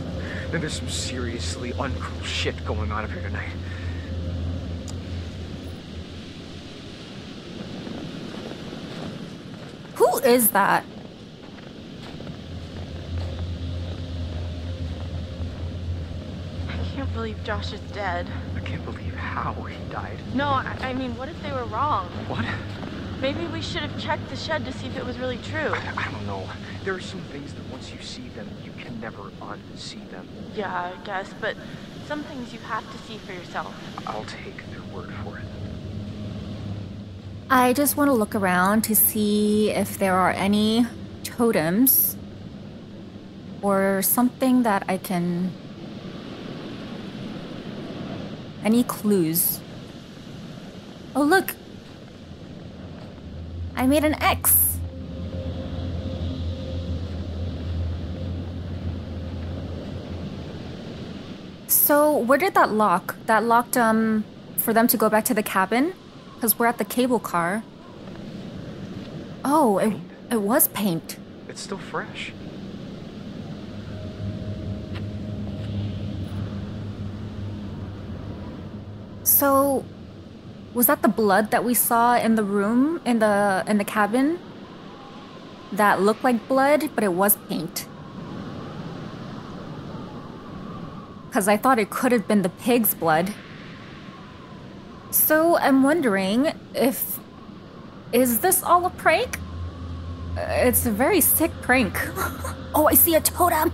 Speaker 7: Then there's some seriously uncool shit going on up here tonight.
Speaker 1: Who is that?
Speaker 8: I can't believe Josh is dead.
Speaker 7: I can't believe how he died.
Speaker 8: No, I, I mean, what if they were wrong?
Speaker 7: What?
Speaker 8: Maybe we should have checked the shed to see if it was really true.
Speaker 7: I, I don't know. There are some things that once you see them, you can never unsee them.
Speaker 8: Yeah, I guess, but some things you have to see for yourself.
Speaker 7: I'll take their word for it.
Speaker 1: I just want to look around to see if there are any totems or something that I can. Any clues? Oh, look! I made an X! So, where did that lock? That locked, um, for them to go back to the cabin? Because we're at the cable car. Oh, it, it was paint.
Speaker 7: It's still fresh.
Speaker 1: So, was that the blood that we saw in the room in the in the cabin? That looked like blood, but it was paint. Cuz I thought it could have been the pig's blood. So, I'm wondering if is this all a prank? Uh, It's a very sick prank. oh, I see a totem.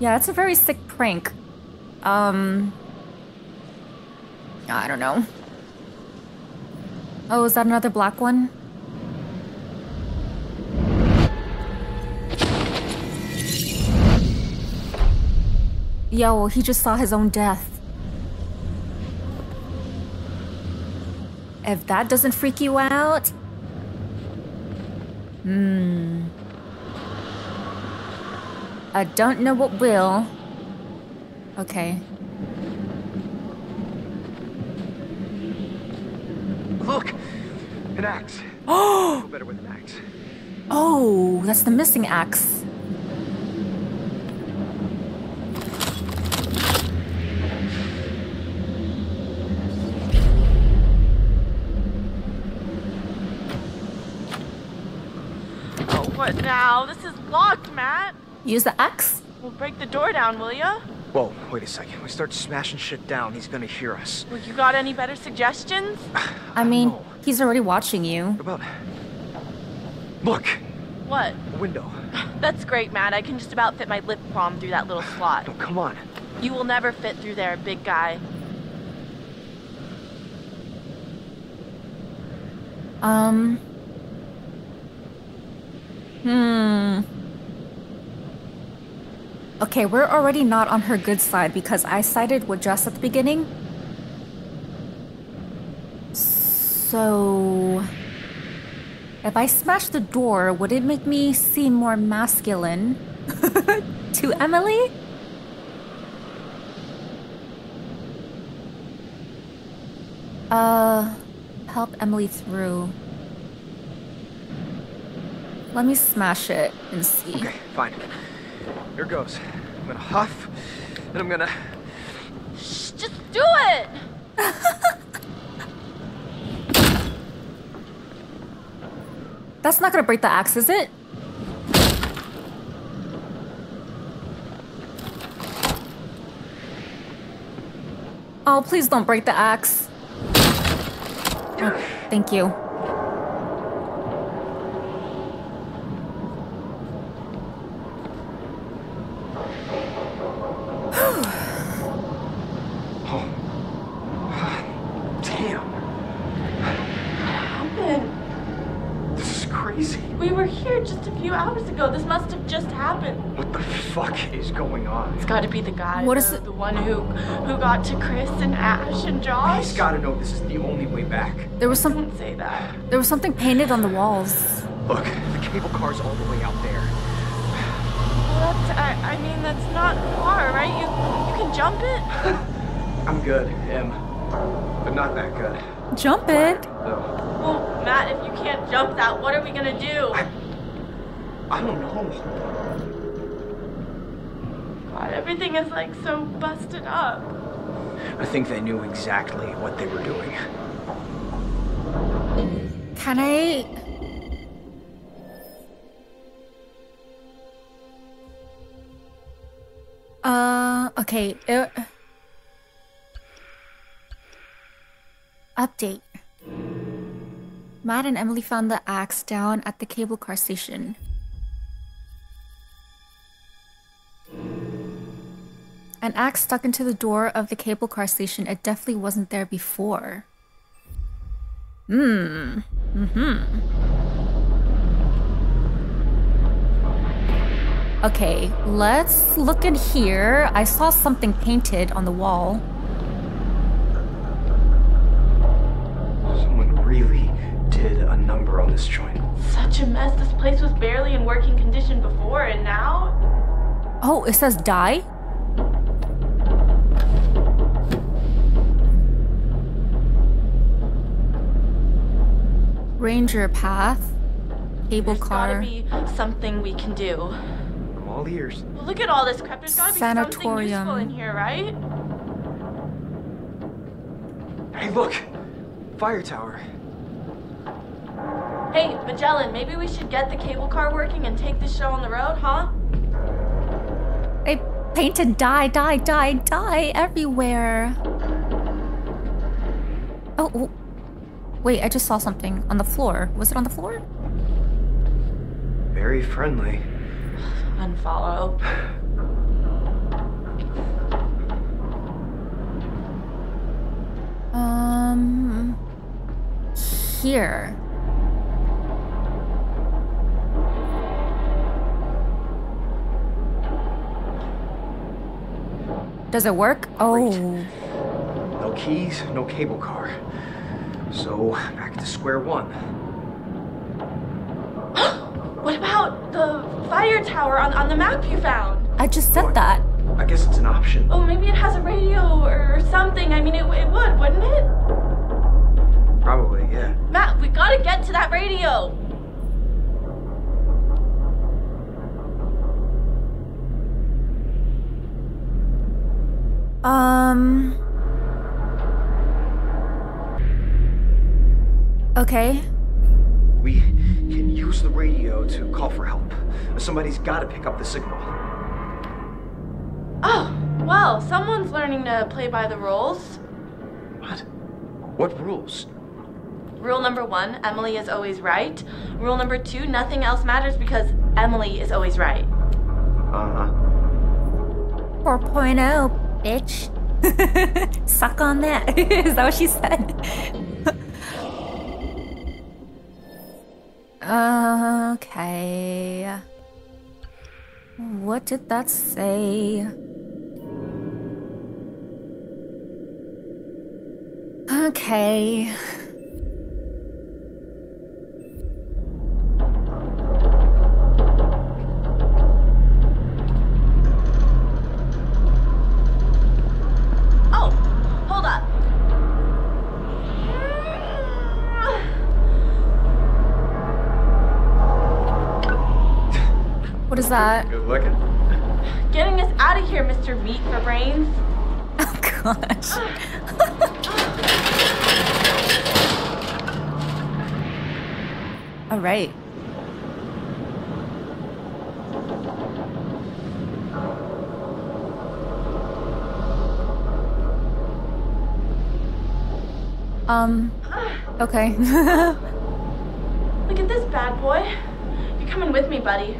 Speaker 1: Yeah, it's a very sick prank. Um I don't know. Oh, is that another black one? Yo, he just saw his own death. If that doesn't freak you out. Hmm. I don't know what will. Okay.
Speaker 7: Look! An axe. Oh! better with an axe.
Speaker 1: Oh, that's the missing axe.
Speaker 8: Now? This is locked, Matt.
Speaker 1: Use the axe?
Speaker 8: We'll break the door down, will ya?
Speaker 7: Whoa, wait a second. We start smashing shit down, he's gonna hear us.
Speaker 8: Well, you got any better suggestions?
Speaker 1: I mean,
Speaker 7: know.
Speaker 1: he's already watching you.
Speaker 7: What about. Look!
Speaker 8: What?
Speaker 7: A window.
Speaker 8: That's great, Matt. I can just about fit my lip balm through that little slot.
Speaker 7: No, come on.
Speaker 8: You will never fit through there, big guy.
Speaker 1: Um. Okay, we're already not on her good side because I sided with Jess at the beginning. So. If I smash the door, would it make me seem more masculine to Emily? Uh, help Emily through. Let me smash it and see.
Speaker 7: Okay, fine. Here goes. I'm gonna huff, and I'm gonna.
Speaker 8: Shh, just do it!
Speaker 1: That's not gonna break the axe, is it? Oh, please don't break the axe. Oh, thank you.
Speaker 7: Damn,
Speaker 8: happened?
Speaker 7: this is crazy.
Speaker 8: We were here just a few hours ago. This must have just happened.
Speaker 7: What the fuck is going on?
Speaker 8: It's got to be the guy.
Speaker 1: What
Speaker 8: the,
Speaker 1: is it-
Speaker 8: The one who who got to Chris and Ash and Josh.
Speaker 7: He's gotta know this is the only way back.
Speaker 1: There was some
Speaker 8: say that.
Speaker 1: there was something painted on the walls.
Speaker 7: Look, the cable car's all the way out there.
Speaker 8: Well, that's, I, I mean, that's not far, right? You you can jump it.
Speaker 7: I'm good, him. But not that good.
Speaker 1: Jump it.
Speaker 7: Though.
Speaker 8: Well, Matt, if you can't jump that, what are we gonna do?
Speaker 7: I, I don't know.
Speaker 8: God, everything is like so busted up.
Speaker 7: I think they knew exactly what they were doing.
Speaker 1: Can I Uh, okay. Uh, update. Matt and Emily found the axe down at the cable car station. An axe stuck into the door of the cable car station. It definitely wasn't there before. Hmm. Mm-hmm. Okay, let's look in here. I saw something painted on the wall.
Speaker 7: Someone really did a number on this joint.
Speaker 8: Such a mess. This place was barely in working condition before, and now.
Speaker 1: Oh, it says die? Ranger path. Cable
Speaker 8: There's
Speaker 1: car.
Speaker 8: gotta be something we can do.
Speaker 7: I'm all ears.
Speaker 8: Well, look at all this crap. There's gotta be something
Speaker 1: Sanatorium.
Speaker 8: useful in here, right?
Speaker 7: Hey, look! Fire tower.
Speaker 8: Hey, Magellan, maybe we should get the cable car working and take this show on the road, huh?
Speaker 1: They painted die, die, die, die everywhere. Oh, oh. Wait, I just saw something on the floor. Was it on the floor?
Speaker 7: Very friendly.
Speaker 8: Unfollow.
Speaker 1: Um. Here. Does it work? Oh.
Speaker 7: No keys, no cable car. So, back to square one.
Speaker 8: What about the fire tower on, on the map you found?
Speaker 1: I just said that.
Speaker 7: I guess it's an option.
Speaker 8: Oh, maybe it has a radio or something. I mean, it, it would, wouldn't it?
Speaker 7: Probably, yeah.
Speaker 8: Matt, we gotta get to that radio.
Speaker 1: Um. Okay.
Speaker 7: We can use the radio to call for help. Somebody's gotta pick up the signal.
Speaker 8: Oh, Well, someone's learning to play by the rules.
Speaker 7: What? What rules?
Speaker 8: Rule number one Emily is always right. Rule number two nothing else matters because Emily is always right.
Speaker 7: Uh huh.
Speaker 1: 4.0, bitch. Suck on that. Is that what she said? Okay. What did that say? Okay. What is that?
Speaker 7: Good looking.
Speaker 8: Getting us out of here, Mr. Meat for Brains.
Speaker 1: Oh gosh. All right. Um, okay.
Speaker 8: Look at this bad boy. You're coming with me, buddy.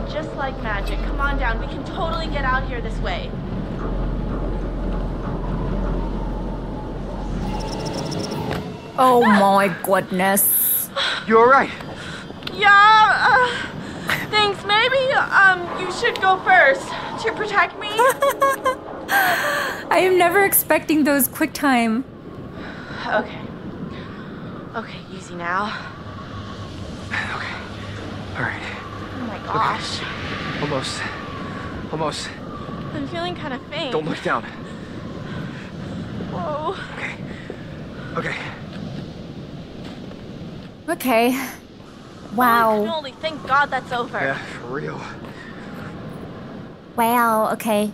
Speaker 8: And just like magic, come on down. We can totally get out here this way.
Speaker 1: oh my goodness.
Speaker 7: You alright?
Speaker 8: Yeah, uh, thanks. Maybe, um, you should go first to protect me.
Speaker 1: I am never expecting those quick time.
Speaker 8: okay. Okay, easy now.
Speaker 7: Okay. Alright.
Speaker 8: Oh my gosh.
Speaker 7: Almost. Almost.
Speaker 8: I'm feeling kind of faint.
Speaker 7: Don't look down.
Speaker 8: Whoa.
Speaker 7: Okay. Okay.
Speaker 1: Okay.
Speaker 8: Oh, I can
Speaker 1: Wow.
Speaker 8: only thank God that's over.
Speaker 7: Yeah, for real.
Speaker 1: Wow, okay.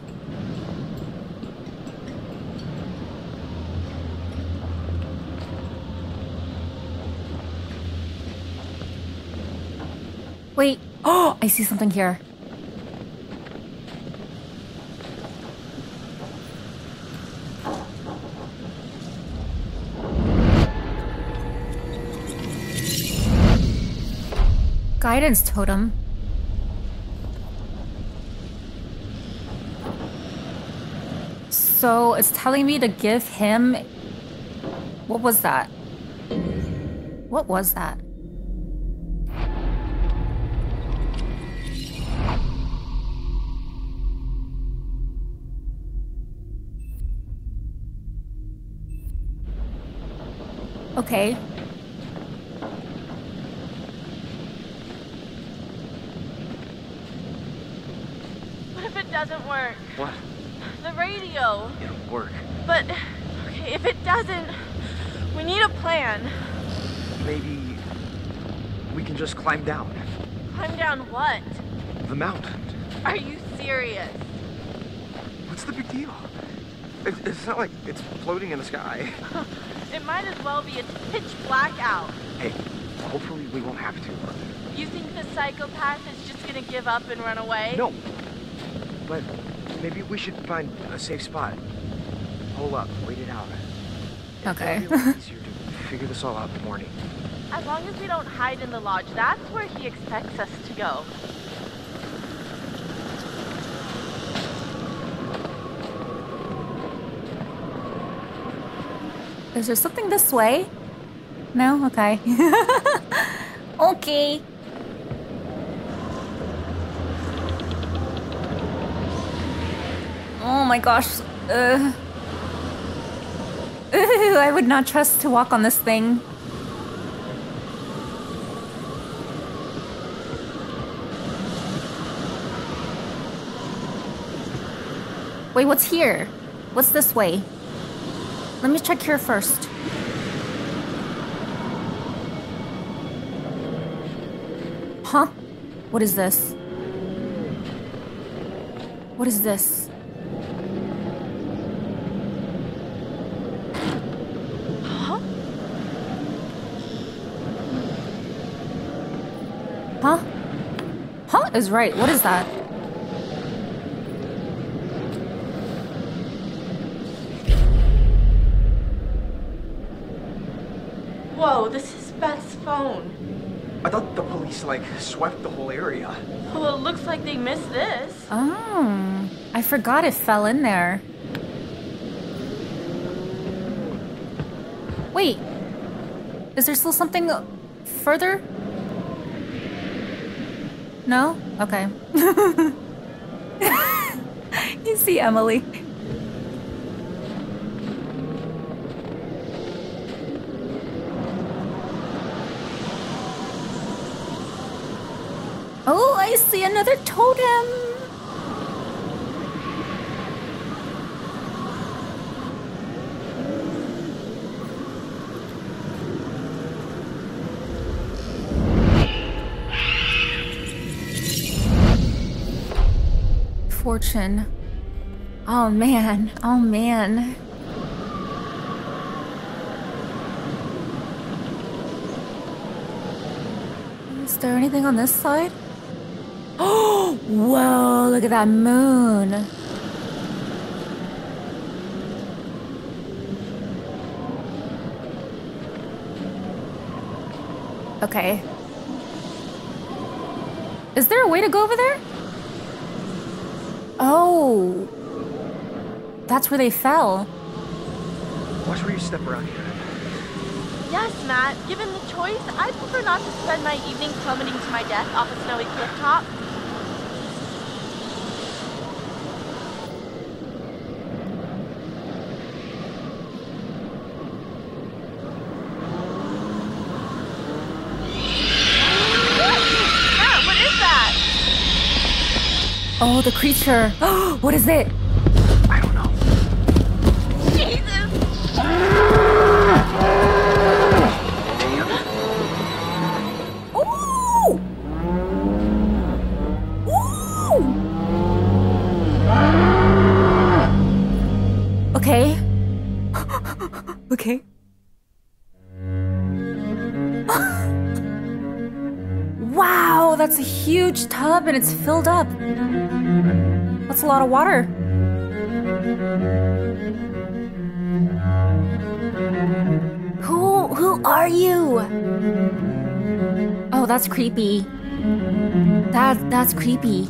Speaker 1: Wait. Oh, I see something here. Guidance totem. So it's telling me to give him. What was that? What was that? Okay.
Speaker 8: What if it doesn't work?
Speaker 7: What?
Speaker 8: The radio.
Speaker 7: It'll work.
Speaker 8: But, okay, if it doesn't, we need a plan.
Speaker 7: Maybe we can just climb down
Speaker 8: Climb down what?
Speaker 7: the mountain.
Speaker 8: Are you serious?
Speaker 7: What's the big deal? It, it's not like it's floating in the sky.
Speaker 8: It might as well be a pitch black out.
Speaker 7: Hey, hopefully we won't have to.
Speaker 8: You think the psychopath is just gonna give up and run away?
Speaker 7: No. But maybe we should find a safe spot. Hold up, wait it out. It'll
Speaker 1: Okay.
Speaker 7: be easier to figure this all out in the morning.
Speaker 8: As long as we don't hide in the lodge, that's where he expects us to go.
Speaker 1: Is there something this way? No? Okay. okay. My gosh. Uh. I would not trust to walk on this thing. Wait, what's here? What's this way? Let me check here first. Huh? What is this? What is this? is right. What is that?
Speaker 8: Whoa, this is Beth's phone.
Speaker 7: I thought the police, like, swept the whole area.
Speaker 8: Well, it looks like they missed this.
Speaker 1: Oh, I forgot it fell in there. Wait, is there still something further? No? Okay. you see Emily. Oh, I see another totem. Fortune. Oh man, oh man. Is there anything on this side? Oh, whoa, look at that moon. Okay. Is there a way to go over there? Oh. That's where they fell.
Speaker 7: Watch where you step around here.
Speaker 8: Yes, Matt. Given the choice, I'd prefer not to spend my evening plummeting to my death off a snowy cliff top. Matt, what is that?
Speaker 1: Oh, the creature. Oh, what is it?
Speaker 7: I don't know.
Speaker 8: Jesus!
Speaker 1: Ooh! Ooh! Okay. okay. wow, that's a huge tub and it's filled up. A lot of water. Who who are you? Oh, that's creepy. That that's creepy.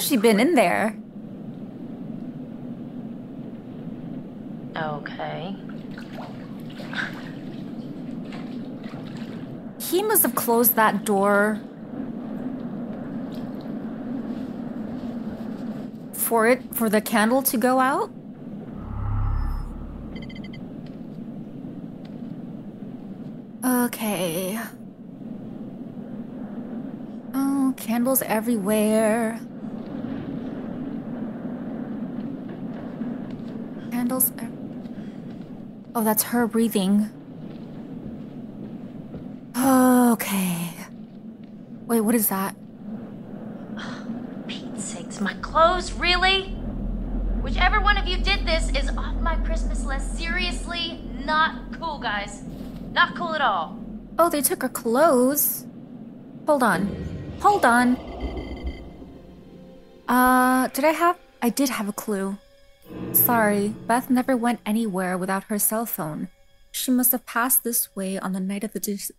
Speaker 1: Has she been in there?
Speaker 3: Okay.
Speaker 1: He must have closed that door for it for the candle to go out. Okay. Oh, candles everywhere. Candles. ev- Oh, that's her breathing. Okay. Wait, what is that?
Speaker 3: Pete's sakes, my clothes, really? Whichever one of you did this is off my Christmas list. Seriously, not cool, guys. Not cool at all.
Speaker 1: Oh, they took her clothes. Hold on. Hold on. Uh, did I have. I did have a clue. Sorry, Beth never went anywhere without her cell phone. She must have passed this way on the night of the dis-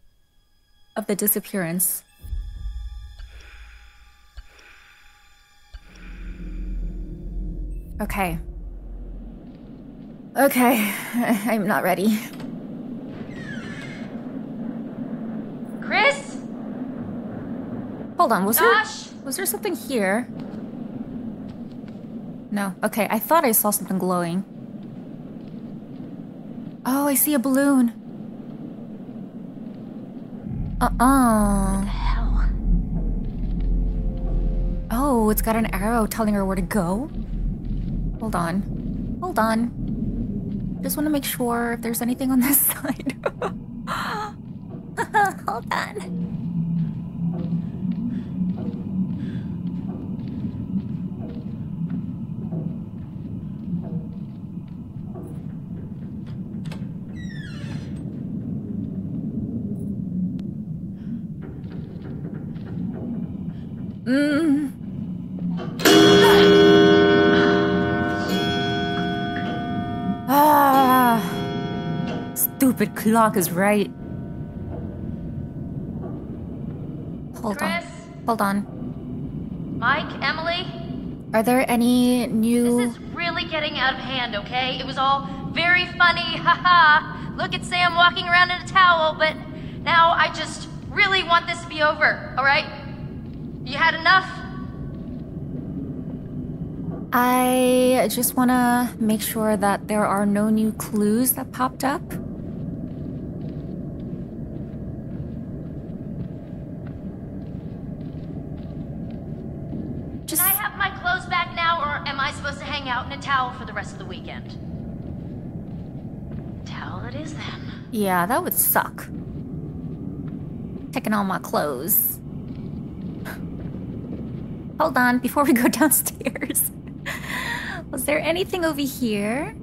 Speaker 1: of the disappearance. Okay. Okay, I'm not ready.
Speaker 3: Chris?
Speaker 1: Hold on, was
Speaker 3: Josh?
Speaker 1: there was there something here? No. Okay, I thought I saw something glowing. Oh, I see a balloon. Uh-uh.
Speaker 3: Hell.
Speaker 1: Oh, it's got an arrow telling her where to go. Hold on. Hold on. Just want to make sure if there's anything on this side. Hold on. Stupid clock is right. Hold
Speaker 3: Chris?
Speaker 1: on. Hold on.
Speaker 3: Mike, Emily,
Speaker 1: Are there any new.
Speaker 3: this is really getting out of hand, okay? It was all very funny, haha. Look at Sam walking around in a towel, but now I just really want this to be over, alright? You had enough?
Speaker 1: I just want to make sure that there are no new clues that popped up.
Speaker 3: Can I have my clothes back now, or am I supposed to hang out in a towel for the rest of the weekend? It is then.
Speaker 1: Yeah, that would suck. Taking all my clothes. Hold on, before we go downstairs. Was there anything over here?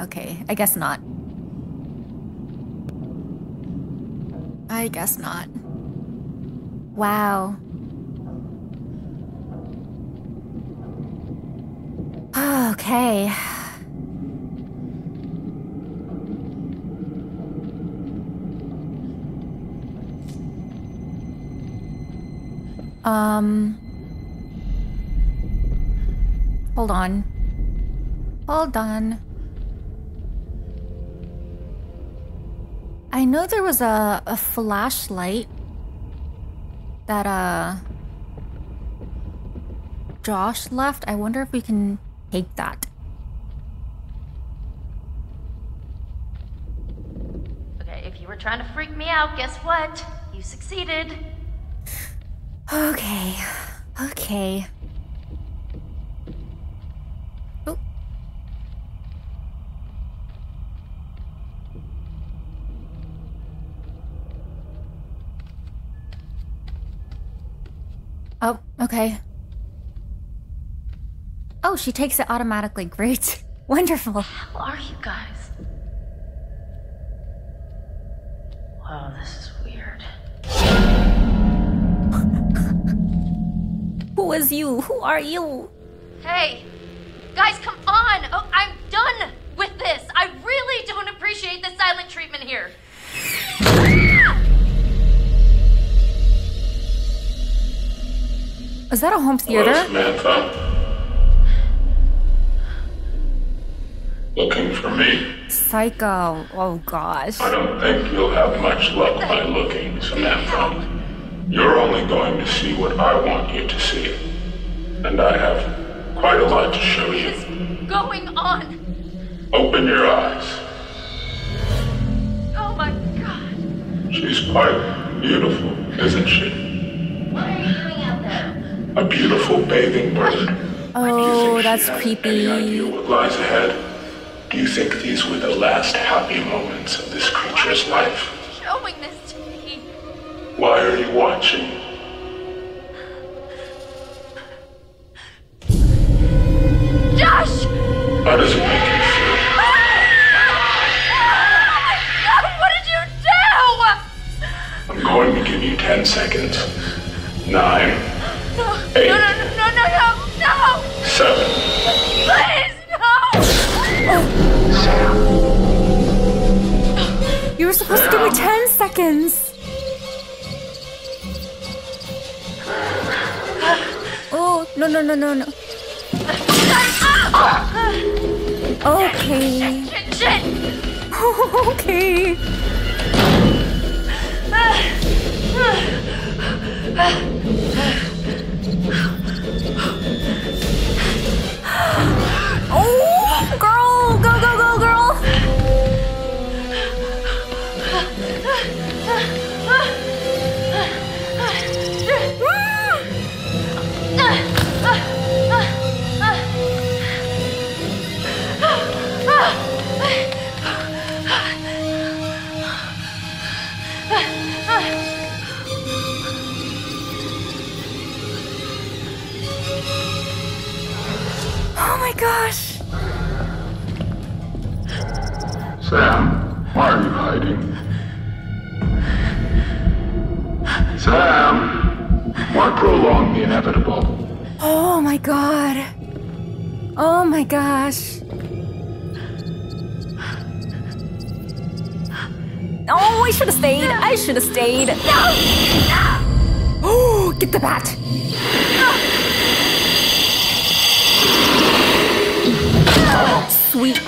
Speaker 1: Okay, I guess not. I guess not. Wow. Okay. Um. Hold on. Hold on. I know there was a, a flashlight that, uh. Josh left. I wonder if we can take that.
Speaker 3: Okay, if you were trying to freak me out, guess what? You succeeded.
Speaker 1: Okay. Okay. Oh. Oh, okay. She takes it automatically. Great. Wonderful.
Speaker 3: Who are you guys? Wow, this is weird.
Speaker 1: Who is you? Who are you?
Speaker 3: Hey, guys, come on! Oh, I'm done with this. I really don't appreciate the silent treatment here.
Speaker 1: Is that a home theater?
Speaker 9: Samantha? Looking for me?
Speaker 1: Psycho. Oh gosh.
Speaker 9: I don't think you'll have much luck by looking, Samantha. You're only going to see what I want you to see. And I have quite a lot to show you.
Speaker 3: What's going on?
Speaker 9: Open your eyes.
Speaker 3: Oh my god.
Speaker 9: She's quite beautiful, isn't she?
Speaker 3: What are you doing out there?
Speaker 9: A beautiful bathing bird.
Speaker 1: Oh, that's
Speaker 9: She has Any idea
Speaker 1: creepy.
Speaker 9: what lies ahead? Do you think these were the last happy moments of this creature's life?
Speaker 3: Oh, Showing this to me.
Speaker 9: Why are you watching?
Speaker 3: Josh!
Speaker 9: How does it make you feel?
Speaker 3: God, what did you do?
Speaker 9: I'm going to give you 10 seconds. Nine,
Speaker 3: No,
Speaker 9: Eight.
Speaker 3: no, no, no, no, no, no!
Speaker 9: seven,
Speaker 3: Please!
Speaker 1: You were supposed to give me 10 seconds. Oh, no, no, no, no, no. Okay.
Speaker 3: Shit!
Speaker 1: okay. My gosh.
Speaker 9: Sam, why are you hiding? Sam, why prolong the inevitable?
Speaker 1: Oh my god. Oh my gosh. Oh, I should have stayed. I should have stayed. No! Oh, get the bat. Sweet.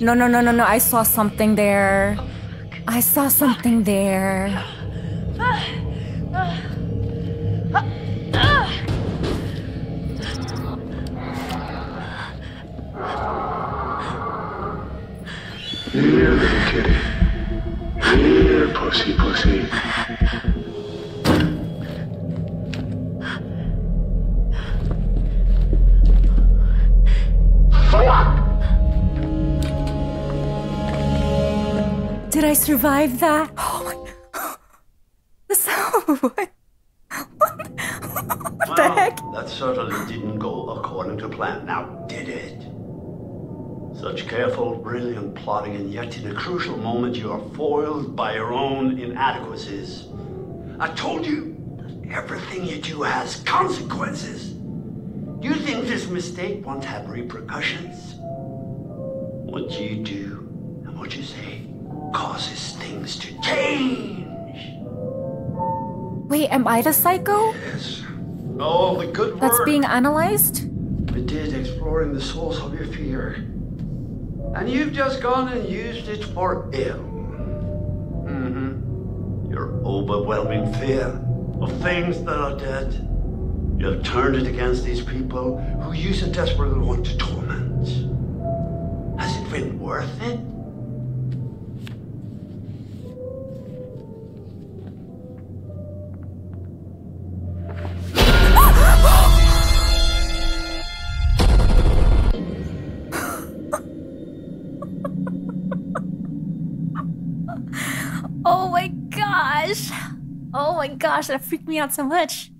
Speaker 1: No, no, no, no, no. I saw something there. I saw something there. Did I survive that? Oh my. What? What the heck?
Speaker 10: That certainly didn't go according to plan, now did it? Such careful, brilliant plotting, and yet in a crucial moment you are foiled by your own inadequacies. I told you that everything you do has consequences. Do you think this mistake won't have repercussions? What you do and what you say causes things to change.
Speaker 1: Wait, am I the psycho
Speaker 10: Yes. Oh, the good
Speaker 1: that's
Speaker 10: word.
Speaker 1: being analyzed?
Speaker 10: We did exploring the source of your fear. And you've just gone and used it for ill. Mm-hmm. Your overwhelming fear of things that are dead. You have turned it against these people who you so desperately want to torment. Has it been worth it?
Speaker 1: Gosh, that freaked me out so much.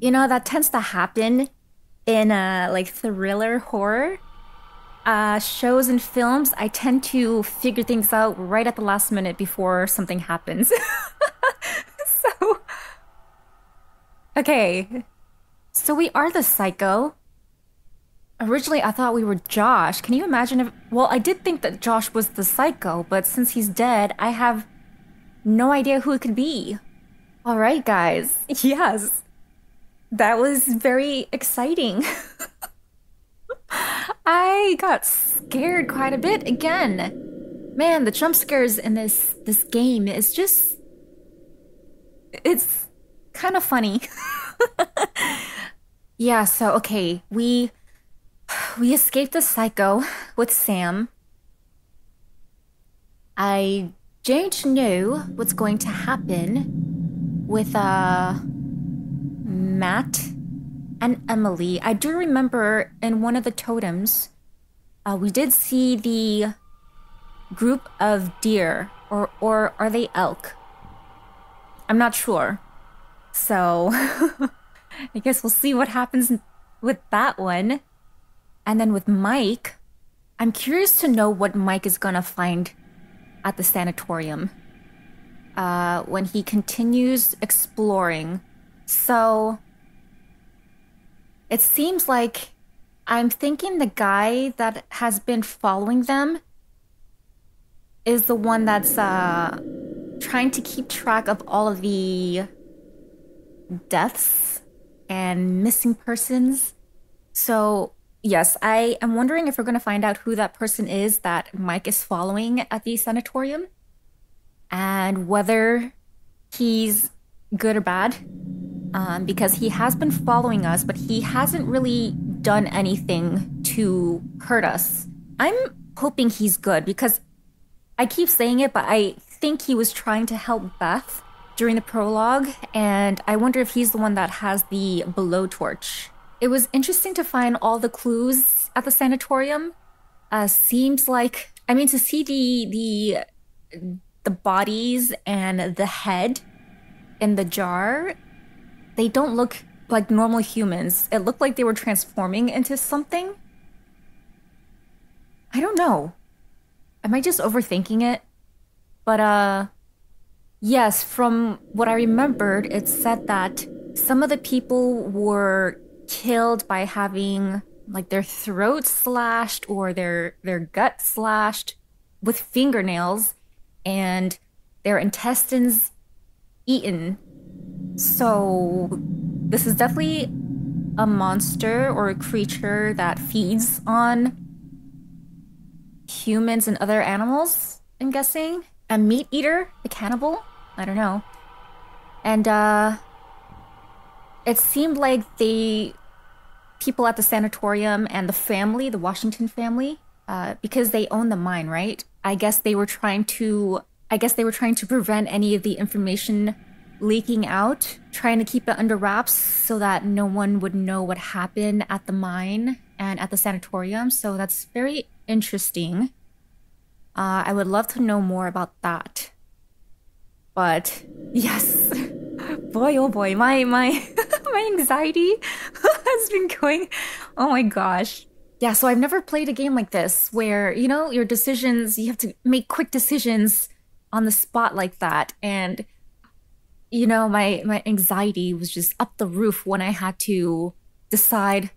Speaker 1: You know, that tends to happen in uh like thriller horror uh shows and films. I tend to figure things out right at the last minute before something happens. so Okay. So we are the psycho. Originally, I thought we were Josh. Can you imagine if. Well, I did think that Josh was the psycho, but since he's dead, I have no idea who it could be. All right, guys. Yes. That was very exciting. I got scared quite a bit again. Man, the jump scares in this this game is just it's kind of funny. yeah, so okay, we we escaped the psycho with Sam. I don't know what's going to happen with uh Matt and Emily. I do remember in one of the totems, uh, we did see the group of deer, or or are they elk? I'm not sure. So I guess we'll see what happens with that one. And then with Mike, I'm curious to know what Mike is gonna find at the sanatorium uh, when he continues exploring. So it seems like I'm thinking the guy that has been following them is the one that's uh, trying to keep track of all of the deaths and missing persons. So, yes, I am wondering if we're going to find out who that person is that Mike is following at the sanatorium and whether he's good or bad. Um, because he has been following us, but he hasn't really done anything to hurt us. I'm hoping he's good because I keep saying it, but I think he was trying to help Beth during the prologue, and I wonder if he's the one that has the blowtorch. It was interesting to find all the clues at the sanatorium. Uh, seems like I mean to see the the the bodies and the head in the jar, they don't look like normal humans. It looked like they were transforming into something. I don't know. Am I just overthinking it? But uh yes, from what I remembered, it said that some of the people were killed by having like their throat slashed or their their gut slashed with fingernails and their intestines eaten. So this is definitely a monster or a creature that feeds on humans and other animals, I'm guessing. A meat eater, a cannibal? I don't know. And uh it seemed like the people at the sanatorium and the family, the Washington family, uh, because they own the mine, right? I guess they were trying to I guess they were trying to prevent any of the information leaking out, trying to keep it under wraps so that no one would know what happened at the mine and at the sanatorium. So that's very interesting. Uh, I would love to know more about that. But yes, boy, oh boy, my my my anxiety has been going. Oh my gosh. Yeah, so I've never played a game like this where, you know, your decisions, you have to make quick decisions on the spot like that. And, you know, my, my anxiety was just up the roof when I had to decide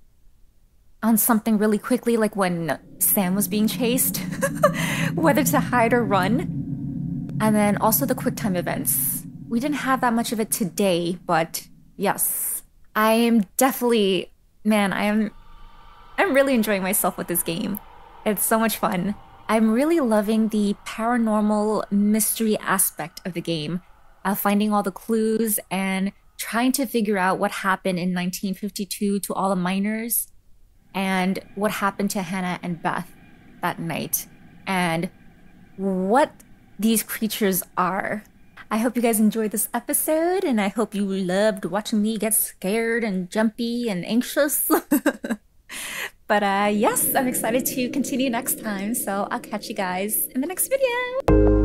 Speaker 1: on something really quickly, like when Sam was being chased, whether to hide or run. And then also the quick time events. We didn't have that much of it today, but yes, I am definitely, man, I am I'm really enjoying myself with this game. It's so much fun. I'm really loving the paranormal mystery aspect of the game, uh, finding all the clues and trying to figure out what happened in 1952 to all the miners and what happened to Hannah and Beth that night and what these creatures are. I hope you guys enjoyed this episode and I hope you loved watching me get scared and jumpy and anxious. But uh, yes, I'm excited to continue next time. So I'll catch you guys in the next video.